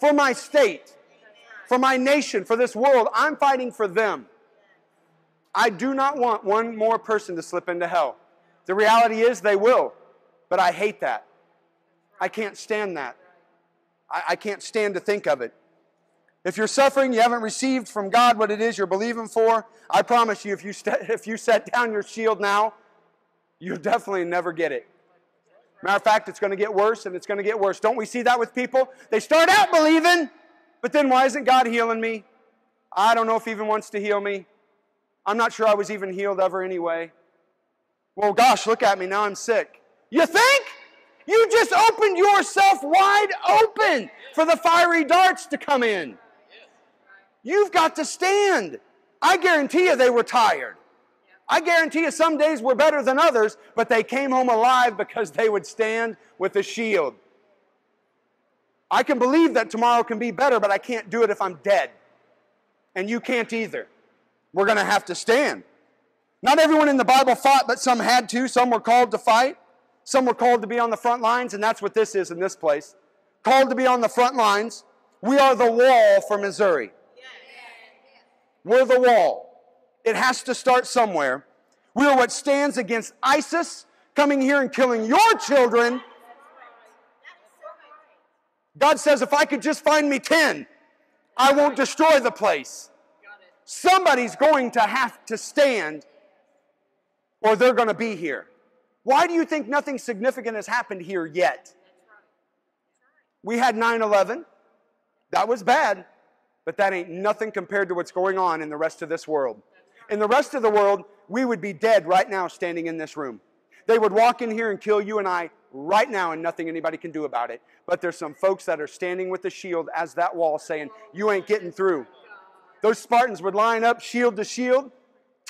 for my state, for my nation, for this world. I'm fighting for them. I do not want one more person to slip into hell. The reality is they will, but I hate that. I can't stand that. I, I can't stand to think of it. If you're suffering, you haven't received from God what it is you're believing for, I promise you, if you, st- if you set down your shield now, you'll definitely never get it. Matter of fact, it's going to get worse and it's going to get worse. Don't we see that with people? They start out believing, but then why isn't God healing me? I don't know if He even wants to heal me. I'm not sure I was even healed ever anyway. Well, gosh, look at me. Now I'm sick. You think? You just opened yourself wide open for the fiery darts to come in. You've got to stand. I guarantee you they were tired. I guarantee you some days were better than others, but they came home alive because they would stand with a shield. I can believe that tomorrow can be better, but I can't do it if I'm dead. And you can't either. We're going to have to stand. Not everyone in the Bible fought, but some had to. Some were called to fight. Some were called to be on the front lines, and that's what this is in this place. Called to be on the front lines. We are the wall for Missouri. We're the wall. It has to start somewhere. We are what stands against ISIS coming here and killing your children. God says, if I could just find me 10, I won't destroy the place. Somebody's going to have to stand or they're going to be here. Why do you think nothing significant has happened here yet? We had 9 11. That was bad, but that ain't nothing compared to what's going on in the rest of this world. In the rest of the world, we would be dead right now standing in this room. They would walk in here and kill you and I right now, and nothing anybody can do about it. But there's some folks that are standing with the shield as that wall saying, You ain't getting through. Those Spartans would line up shield to shield,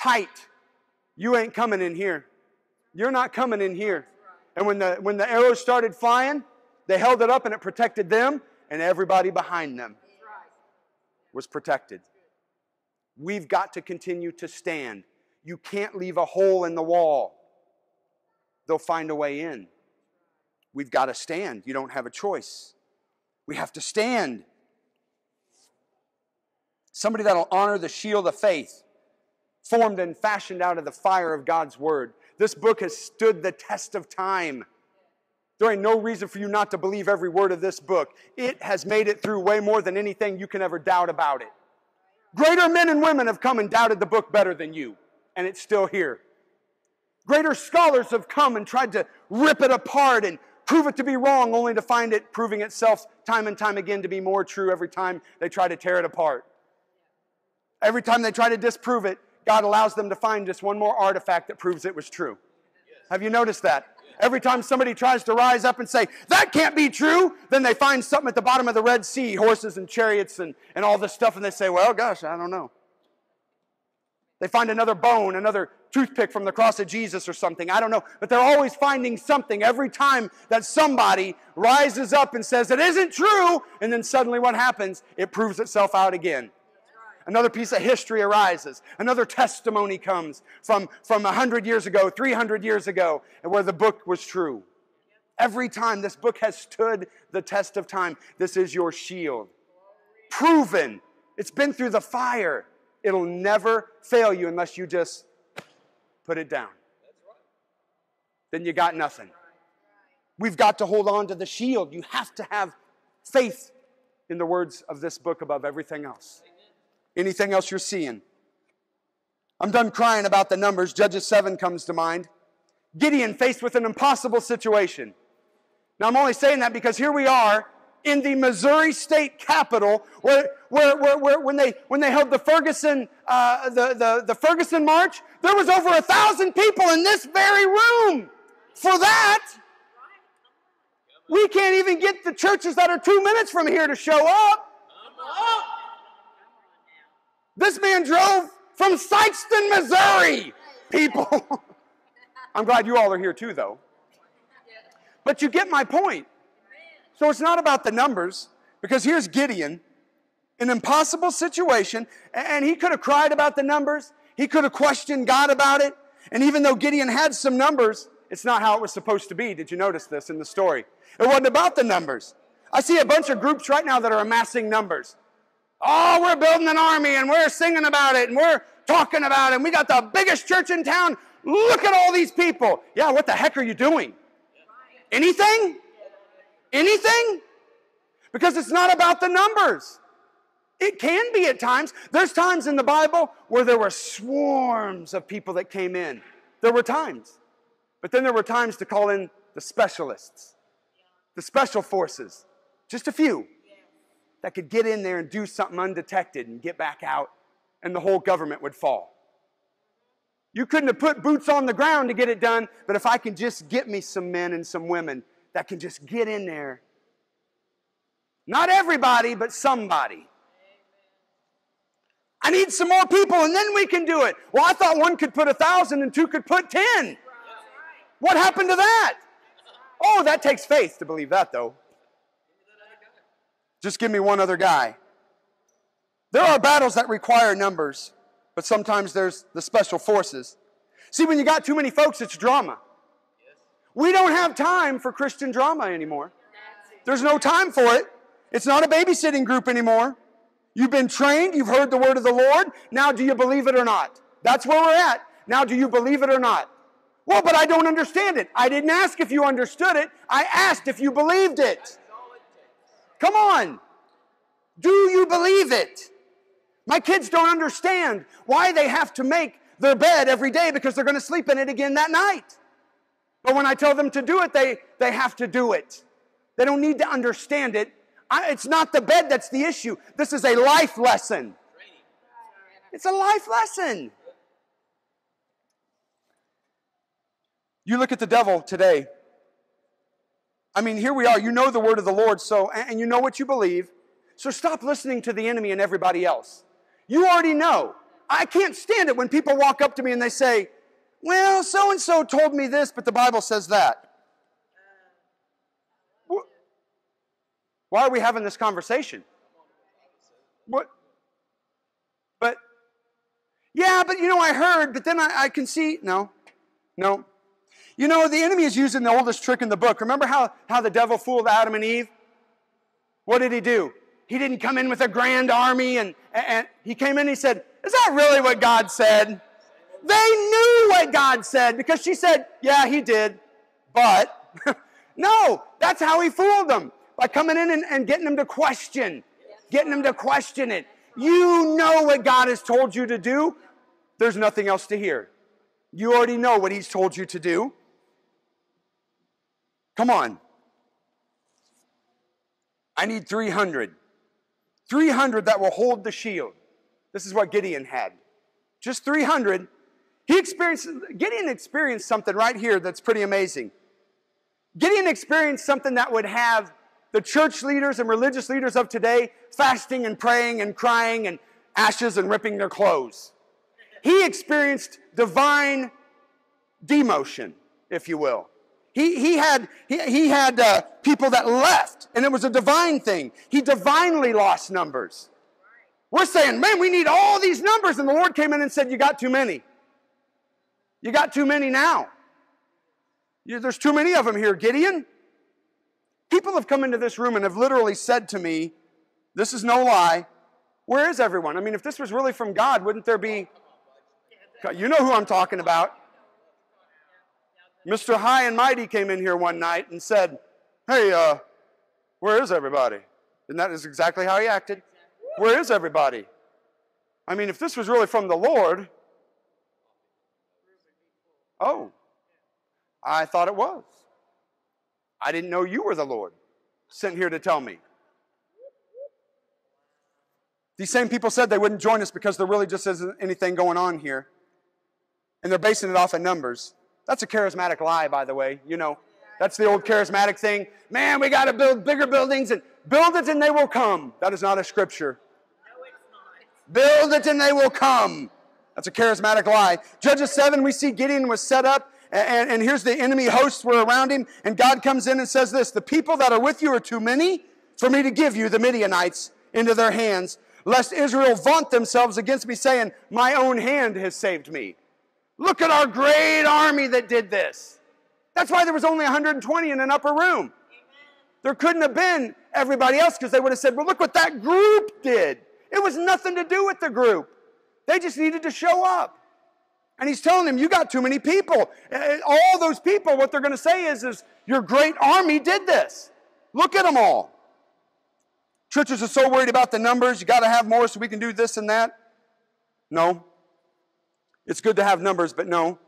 tight. You ain't coming in here. You're not coming in here. And when the, when the arrows started flying, they held it up and it protected them, and everybody behind them was protected. We've got to continue to stand. You can't leave a hole in the wall, they'll find a way in. We've got to stand. You don't have a choice. We have to stand. Somebody that'll honor the shield of faith, formed and fashioned out of the fire of God's word. This book has stood the test of time. There ain't no reason for you not to believe every word of this book. It has made it through way more than anything you can ever doubt about it. Greater men and women have come and doubted the book better than you, and it's still here. Greater scholars have come and tried to rip it apart and prove it to be wrong, only to find it proving itself time and time again to be more true every time they try to tear it apart. Every time they try to disprove it, God allows them to find just one more artifact that proves it was true. Have you noticed that? Every time somebody tries to rise up and say, that can't be true, then they find something at the bottom of the Red Sea, horses and chariots and, and all this stuff, and they say, well, gosh, I don't know. They find another bone, another toothpick from the cross of Jesus or something. I don't know. But they're always finding something every time that somebody rises up and says, it isn't true. And then suddenly what happens? It proves itself out again. Another piece of history arises. Another testimony comes from, from 100 years ago, 300 years ago, where the book was true. Every time this book has stood the test of time, this is your shield. Proven. It's been through the fire. It'll never fail you unless you just put it down. Then you got nothing. We've got to hold on to the shield. You have to have faith in the words of this book above everything else. Anything else you're seeing? I'm done crying about the numbers. Judges 7 comes to mind. Gideon faced with an impossible situation. Now, I'm only saying that because here we are in the Missouri state capitol where, where, where, where when, they, when they held the Ferguson, uh, the, the, the Ferguson March, there was over a thousand people in this very room for that. We can't even get the churches that are two minutes from here to show up. This man drove from Sikeston, Missouri, people. I'm glad you all are here too, though. But you get my point. So it's not about the numbers, because here's Gideon, an impossible situation, and he could have cried about the numbers, he could have questioned God about it, and even though Gideon had some numbers, it's not how it was supposed to be. Did you notice this in the story? It wasn't about the numbers. I see a bunch of groups right now that are amassing numbers. Oh, we're building an army and we're singing about it and we're talking about it and we got the biggest church in town. Look at all these people. Yeah, what the heck are you doing? Anything? Anything? Because it's not about the numbers. It can be at times. There's times in the Bible where there were swarms of people that came in. There were times. But then there were times to call in the specialists, the special forces, just a few that could get in there and do something undetected and get back out, and the whole government would fall. You couldn't have put boots on the ground to get it done, but if I can just get me some men and some women that can just get in there, not everybody, but somebody. I need some more people and then we can do it. Well, I thought one could put a thousand and two could put ten. What happened to that? Oh, that takes faith to believe that, though. Just give me one other guy. There are battles that require numbers, but sometimes there's the special forces. See, when you got too many folks, it's drama. We don't have time for Christian drama anymore. There's no time for it. It's not a babysitting group anymore. You've been trained, you've heard the word of the Lord. Now, do you believe it or not? That's where we're at. Now, do you believe it or not? Well, but I don't understand it. I didn't ask if you understood it, I asked if you believed it. Come on. Do you believe it? My kids don't understand why they have to make their bed every day because they're going to sleep in it again that night. But when I tell them to do it, they, they have to do it. They don't need to understand it. I, it's not the bed that's the issue. This is a life lesson. It's a life lesson. You look at the devil today. I mean, here we are. You know the word of the Lord, so and you know what you believe. So stop listening to the enemy and everybody else. You already know. I can't stand it when people walk up to me and they say, "Well, so and so told me this, but the Bible says that." Why are we having this conversation? What? But, yeah, but you know, I heard, but then I, I can see. No, no. You know, the enemy is using the oldest trick in the book. Remember how, how the devil fooled Adam and Eve? What did he do? He didn't come in with a grand army and, and he came in and he said, Is that really what God said? They knew what God said because she said, Yeah, he did. But no, that's how he fooled them by coming in and, and getting them to question, getting them to question it. You know what God has told you to do. There's nothing else to hear. You already know what He's told you to do. Come on. I need 300. 300 that will hold the shield. This is what Gideon had. Just 300. He experienced, Gideon experienced something right here that's pretty amazing. Gideon experienced something that would have the church leaders and religious leaders of today fasting and praying and crying and ashes and ripping their clothes. He experienced divine demotion, if you will. He, he had, he, he had uh, people that left, and it was a divine thing. He divinely lost numbers. We're saying, man, we need all these numbers. And the Lord came in and said, You got too many. You got too many now. You, there's too many of them here, Gideon. People have come into this room and have literally said to me, This is no lie. Where is everyone? I mean, if this was really from God, wouldn't there be. You know who I'm talking about. Mr. High and Mighty came in here one night and said, Hey, uh, where is everybody? And that is exactly how he acted. Where is everybody? I mean, if this was really from the Lord, oh, I thought it was. I didn't know you were the Lord sent here to tell me. These same people said they wouldn't join us because there really just isn't anything going on here. And they're basing it off of numbers. That's a charismatic lie, by the way. You know, that's the old charismatic thing. Man, we got to build bigger buildings and build it and they will come. That is not a scripture. No, it's not. build it and they will come. That's a charismatic lie. Judges 7, we see Gideon was set up, and, and, here's the enemy hosts were around him, and God comes in and says this The people that are with you are too many for me to give you the Midianites into their hands, lest Israel vaunt themselves against me, saying, My own hand has saved me. Look at our great army that did this. That's why there was only 120 in an upper room. There couldn't have been everybody else because they would have said, Well, look what that group did. It was nothing to do with the group. They just needed to show up. And he's telling them, You got too many people. All those people, what they're going to say is, is, Your great army did this. Look at them all. Churches are so worried about the numbers. You got to have more so we can do this and that. No. It's good to have numbers, but no.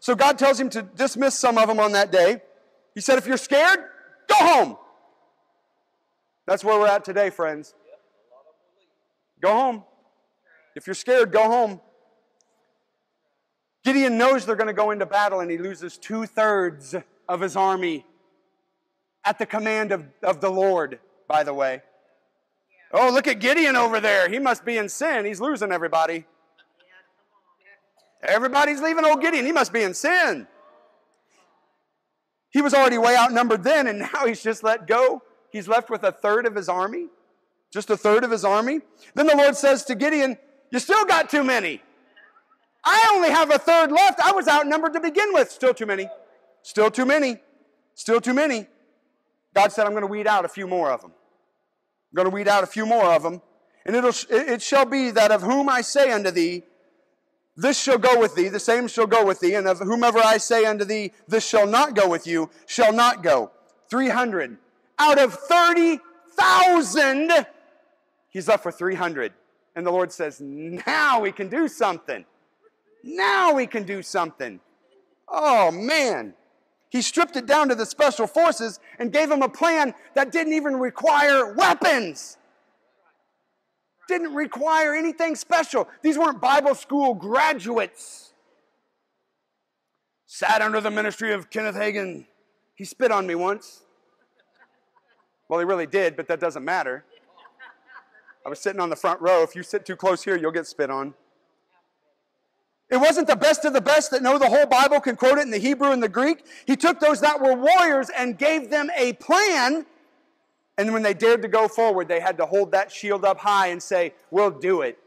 So God tells him to dismiss some of them on that day. He said, If you're scared, go home. That's where we're at today, friends. Go home. If you're scared, go home. Gideon knows they're going to go into battle and he loses two thirds of his army at the command of, of the Lord, by the way. Oh, look at Gideon over there. He must be in sin. He's losing everybody. Everybody's leaving old Gideon. He must be in sin. He was already way outnumbered then, and now he's just let go. He's left with a third of his army, just a third of his army. Then the Lord says to Gideon, You still got too many. I only have a third left. I was outnumbered to begin with. Still too many. Still too many. Still too many. God said, I'm going to weed out a few more of them. I'm going to weed out a few more of them. And it'll, it shall be that of whom I say unto thee, this shall go with thee, the same shall go with thee, and of whomever I say unto thee, this shall not go with you, shall not go. 300. Out of 30,000, he's left for 300. And the Lord says, now we can do something. Now we can do something. Oh, man. He stripped it down to the special forces and gave them a plan that didn't even require weapons didn't require anything special. These weren't Bible school graduates. Sat under the ministry of Kenneth Hagin. He spit on me once. Well, he really did, but that doesn't matter. I was sitting on the front row. If you sit too close here, you'll get spit on. It wasn't the best of the best that know the whole Bible, can quote it in the Hebrew and the Greek. He took those that were warriors and gave them a plan and when they dared to go forward, they had to hold that shield up high and say, We'll do it.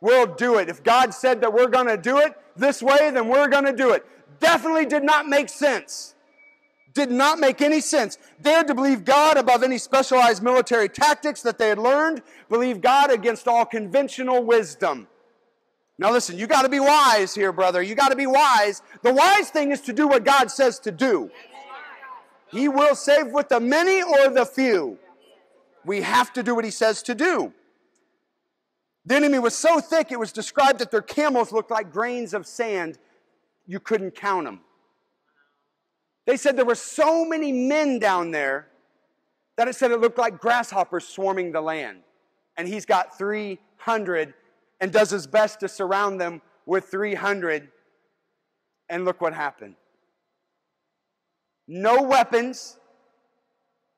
We'll do it. If God said that we're going to do it this way, then we're going to do it. Definitely did not make sense. Did not make any sense. Dared to believe God above any specialized military tactics that they had learned, believe God against all conventional wisdom. Now, listen, you got to be wise here, brother. You got to be wise. The wise thing is to do what God says to do. He will save with the many or the few. We have to do what he says to do. The enemy was so thick, it was described that their camels looked like grains of sand. You couldn't count them. They said there were so many men down there that it said it looked like grasshoppers swarming the land. And he's got 300 and does his best to surround them with 300. And look what happened no weapons.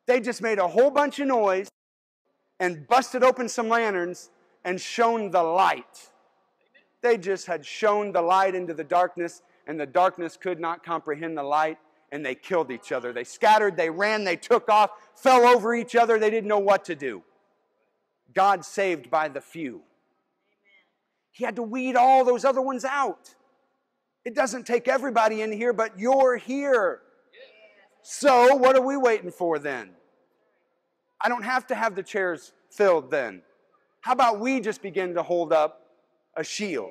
They just made a whole bunch of noise and busted open some lanterns and shone the light. They just had shown the light into the darkness, and the darkness could not comprehend the light, and they killed each other. They scattered, they ran, they took off, fell over each other. They didn't know what to do. God saved by the few. He had to weed all those other ones out. It doesn't take everybody in here, but you're here. So, what are we waiting for then? I don't have to have the chairs filled then. How about we just begin to hold up a shield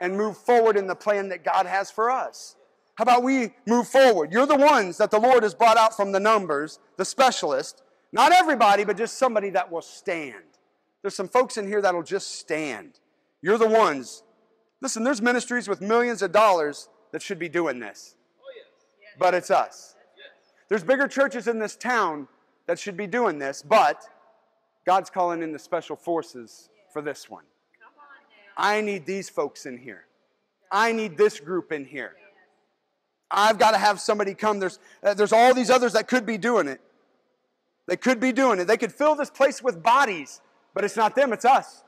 and move forward in the plan that God has for us? How about we move forward? You're the ones that the Lord has brought out from the numbers, the specialist. Not everybody, but just somebody that will stand. There's some folks in here that'll just stand. You're the ones. Listen, there's ministries with millions of dollars that should be doing this. Oh, but it's us. There's bigger churches in this town that should be doing this, but God's calling in the special forces for this one. I need these folks in here. I need this group in here. I've got to have somebody come. There's, uh, there's all these others that could be doing it. They could be doing it. They could fill this place with bodies, but it's not them, it's us.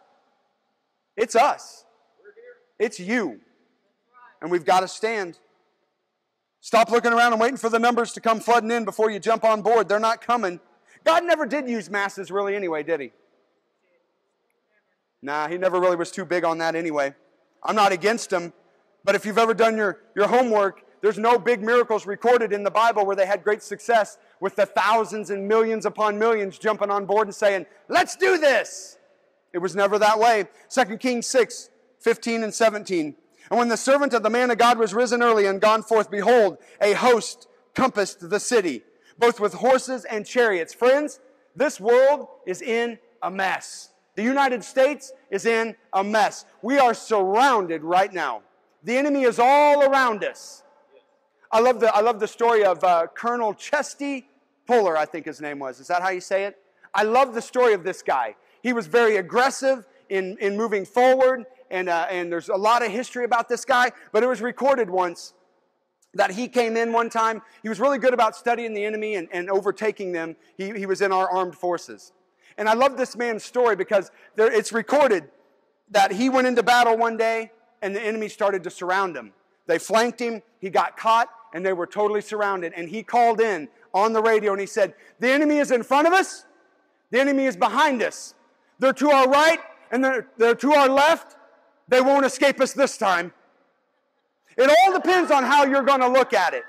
It's us. It's you. And we've got to stand. Stop looking around and waiting for the numbers to come flooding in before you jump on board. They're not coming. God never did use masses really anyway, did he? Nah, he never really was too big on that anyway. I'm not against him, but if you've ever done your, your homework, there's no big miracles recorded in the Bible where they had great success with the thousands and millions upon millions jumping on board and saying, Let's do this. It was never that way. 2 Kings 6, 15 and 17. And when the servant of the man of God was risen early and gone forth, behold, a host compassed the city, both with horses and chariots. Friends, this world is in a mess. The United States is in a mess. We are surrounded right now. The enemy is all around us. I love the, I love the story of uh, Colonel Chesty Puller, I think his name was. Is that how you say it? I love the story of this guy. He was very aggressive in, in moving forward, and, uh, and there's a lot of history about this guy, but it was recorded once that he came in one time. He was really good about studying the enemy and, and overtaking them. He, he was in our armed forces. And I love this man's story because there, it's recorded that he went into battle one day and the enemy started to surround him. They flanked him, he got caught, and they were totally surrounded. And he called in on the radio and he said, The enemy is in front of us, the enemy is behind us. They're to our right and they're, they're to our left. They won't escape us this time. It all depends on how you're going to look at it.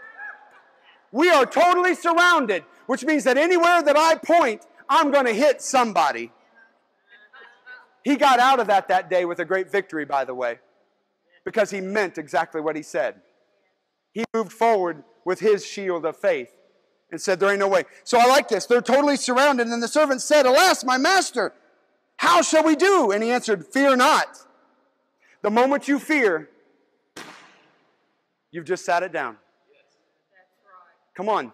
We are totally surrounded, which means that anywhere that I point, I'm going to hit somebody. He got out of that that day with a great victory, by the way, because he meant exactly what he said. He moved forward with his shield of faith and said, There ain't no way. So I like this. They're totally surrounded. And the servant said, Alas, my master, how shall we do? And he answered, Fear not. The moment you fear, you've just sat it down. Come on.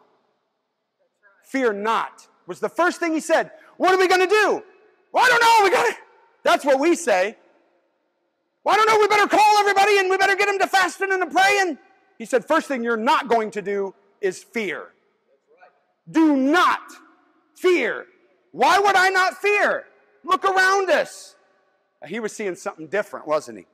Fear not was the first thing he said. What are we going to do? Well, I don't know. We got. That's what we say. Well, I don't know. We better call everybody and we better get them to fasting and to praying. He said, first thing you're not going to do is fear. Do not fear. Why would I not fear? Look around us. He was seeing something different, wasn't he?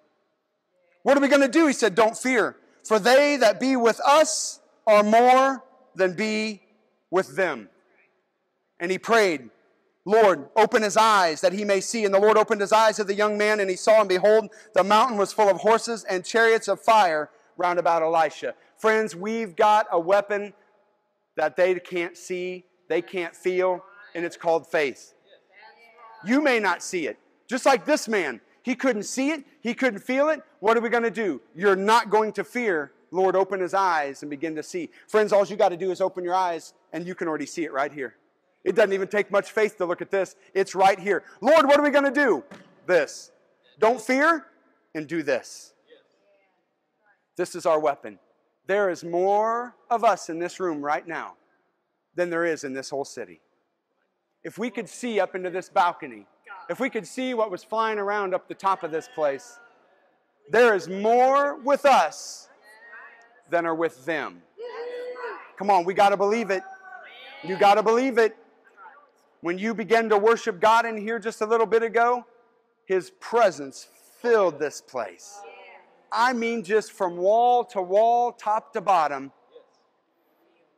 What are we going to do? He said, Don't fear, for they that be with us are more than be with them. And he prayed, Lord, open his eyes that he may see. And the Lord opened his eyes of the young man, and he saw, and behold, the mountain was full of horses and chariots of fire round about Elisha. Friends, we've got a weapon that they can't see, they can't feel, and it's called faith. You may not see it. Just like this man, he couldn't see it, he couldn't feel it. What are we going to do? You're not going to fear. Lord, open his eyes and begin to see. Friends, all you got to do is open your eyes, and you can already see it right here. It doesn't even take much faith to look at this. It's right here. Lord, what are we going to do? This. Don't fear and do this. This is our weapon. There is more of us in this room right now than there is in this whole city. If we could see up into this balcony, if we could see what was flying around up the top of this place, there is more with us than are with them. Come on, we got to believe it. You got to believe it. When you began to worship God in here just a little bit ago, His presence filled this place. I mean, just from wall to wall, top to bottom,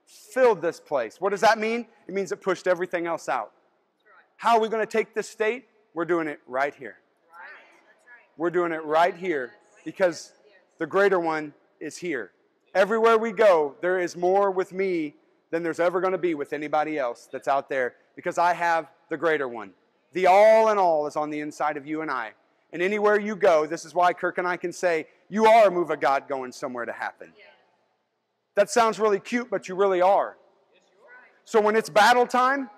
filled this place. What does that mean? It means it pushed everything else out. How are we going to take this state? We're doing it right here. We're doing it right here because the greater one is here. Everywhere we go, there is more with me than there's ever going to be with anybody else that's out there because I have the greater one. The all in all is on the inside of you and I. And anywhere you go, this is why Kirk and I can say, you are a move of God going somewhere to happen. That sounds really cute, but you really are. So when it's battle time,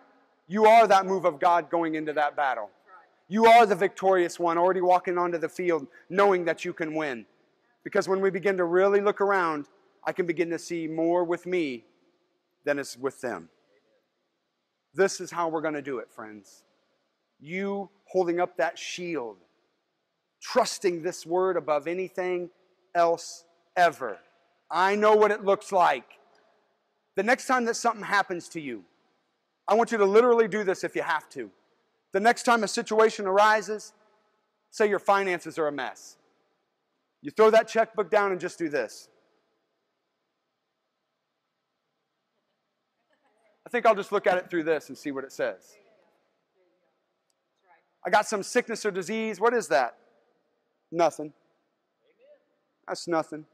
you are that move of God going into that battle. You are the victorious one, already walking onto the field, knowing that you can win. Because when we begin to really look around, I can begin to see more with me than is with them. This is how we're going to do it, friends. You holding up that shield, trusting this word above anything else ever. I know what it looks like. The next time that something happens to you, I want you to literally do this if you have to. The next time a situation arises, say your finances are a mess. You throw that checkbook down and just do this. I think I'll just look at it through this and see what it says. I got some sickness or disease. What is that? Nothing. That's nothing.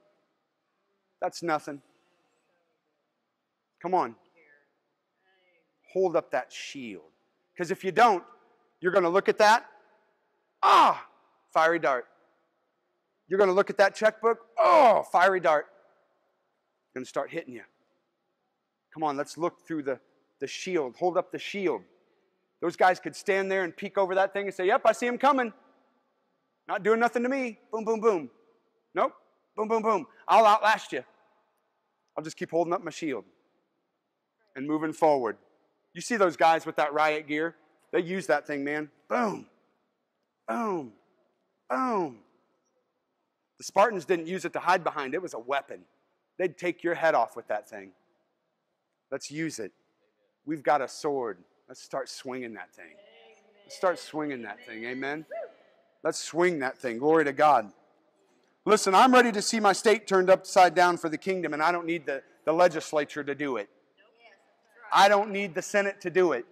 That's nothing. Come on. Hold up that shield. Because if you don't, you're going to look at that. Ah, fiery dart. You're going to look at that checkbook. Oh, fiery dart. Going to start hitting you. Come on, let's look through the, the shield. Hold up the shield. Those guys could stand there and peek over that thing and say, Yep, I see him coming. Not doing nothing to me. Boom, boom, boom. Nope. Boom, boom, boom. I'll outlast you. I'll just keep holding up my shield and moving forward. You see those guys with that riot gear? They use that thing, man. Boom, boom, boom. The Spartans didn't use it to hide behind, it was a weapon. They'd take your head off with that thing. Let's use it. We've got a sword. Let's start swinging that thing. Let's start swinging that thing. Amen. Let's swing that thing. Glory to God. Listen, I'm ready to see my state turned upside down for the kingdom, and I don't need the, the legislature to do it. I don't need the Senate to do it.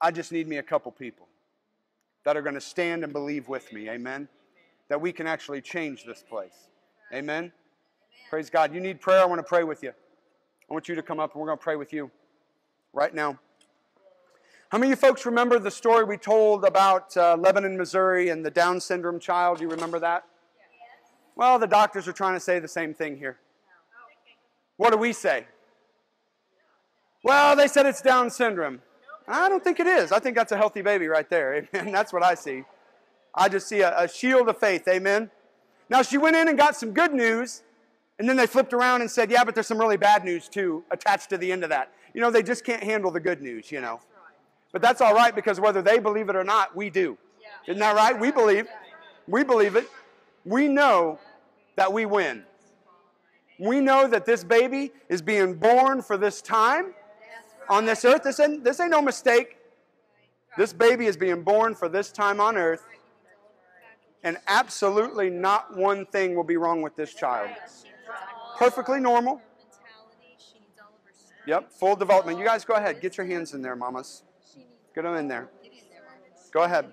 I just need me a couple people that are going to stand and believe with me. Amen. That we can actually change this place. Amen. Praise God. You need prayer? I want to pray with you. I want you to come up and we're going to pray with you right now. How many of you folks remember the story we told about uh, Lebanon, Missouri, and the Down syndrome child? Do you remember that? Well, the doctors are trying to say the same thing here. What do we say? Well, they said it's Down syndrome. I don't think it is. I think that's a healthy baby right there. Amen. That's what I see. I just see a, a shield of faith. Amen. Now, she went in and got some good news, and then they flipped around and said, Yeah, but there's some really bad news too attached to the end of that. You know, they just can't handle the good news, you know. But that's all right because whether they believe it or not, we do. Isn't that right? We believe. We believe it. We know that we win. We know that this baby is being born for this time on this earth. This ain't, this ain't no mistake. This baby is being born for this time on earth. And absolutely not one thing will be wrong with this child. Perfectly normal. Yep, full development. You guys go ahead. Get your hands in there, mamas. Get them in there. Go ahead.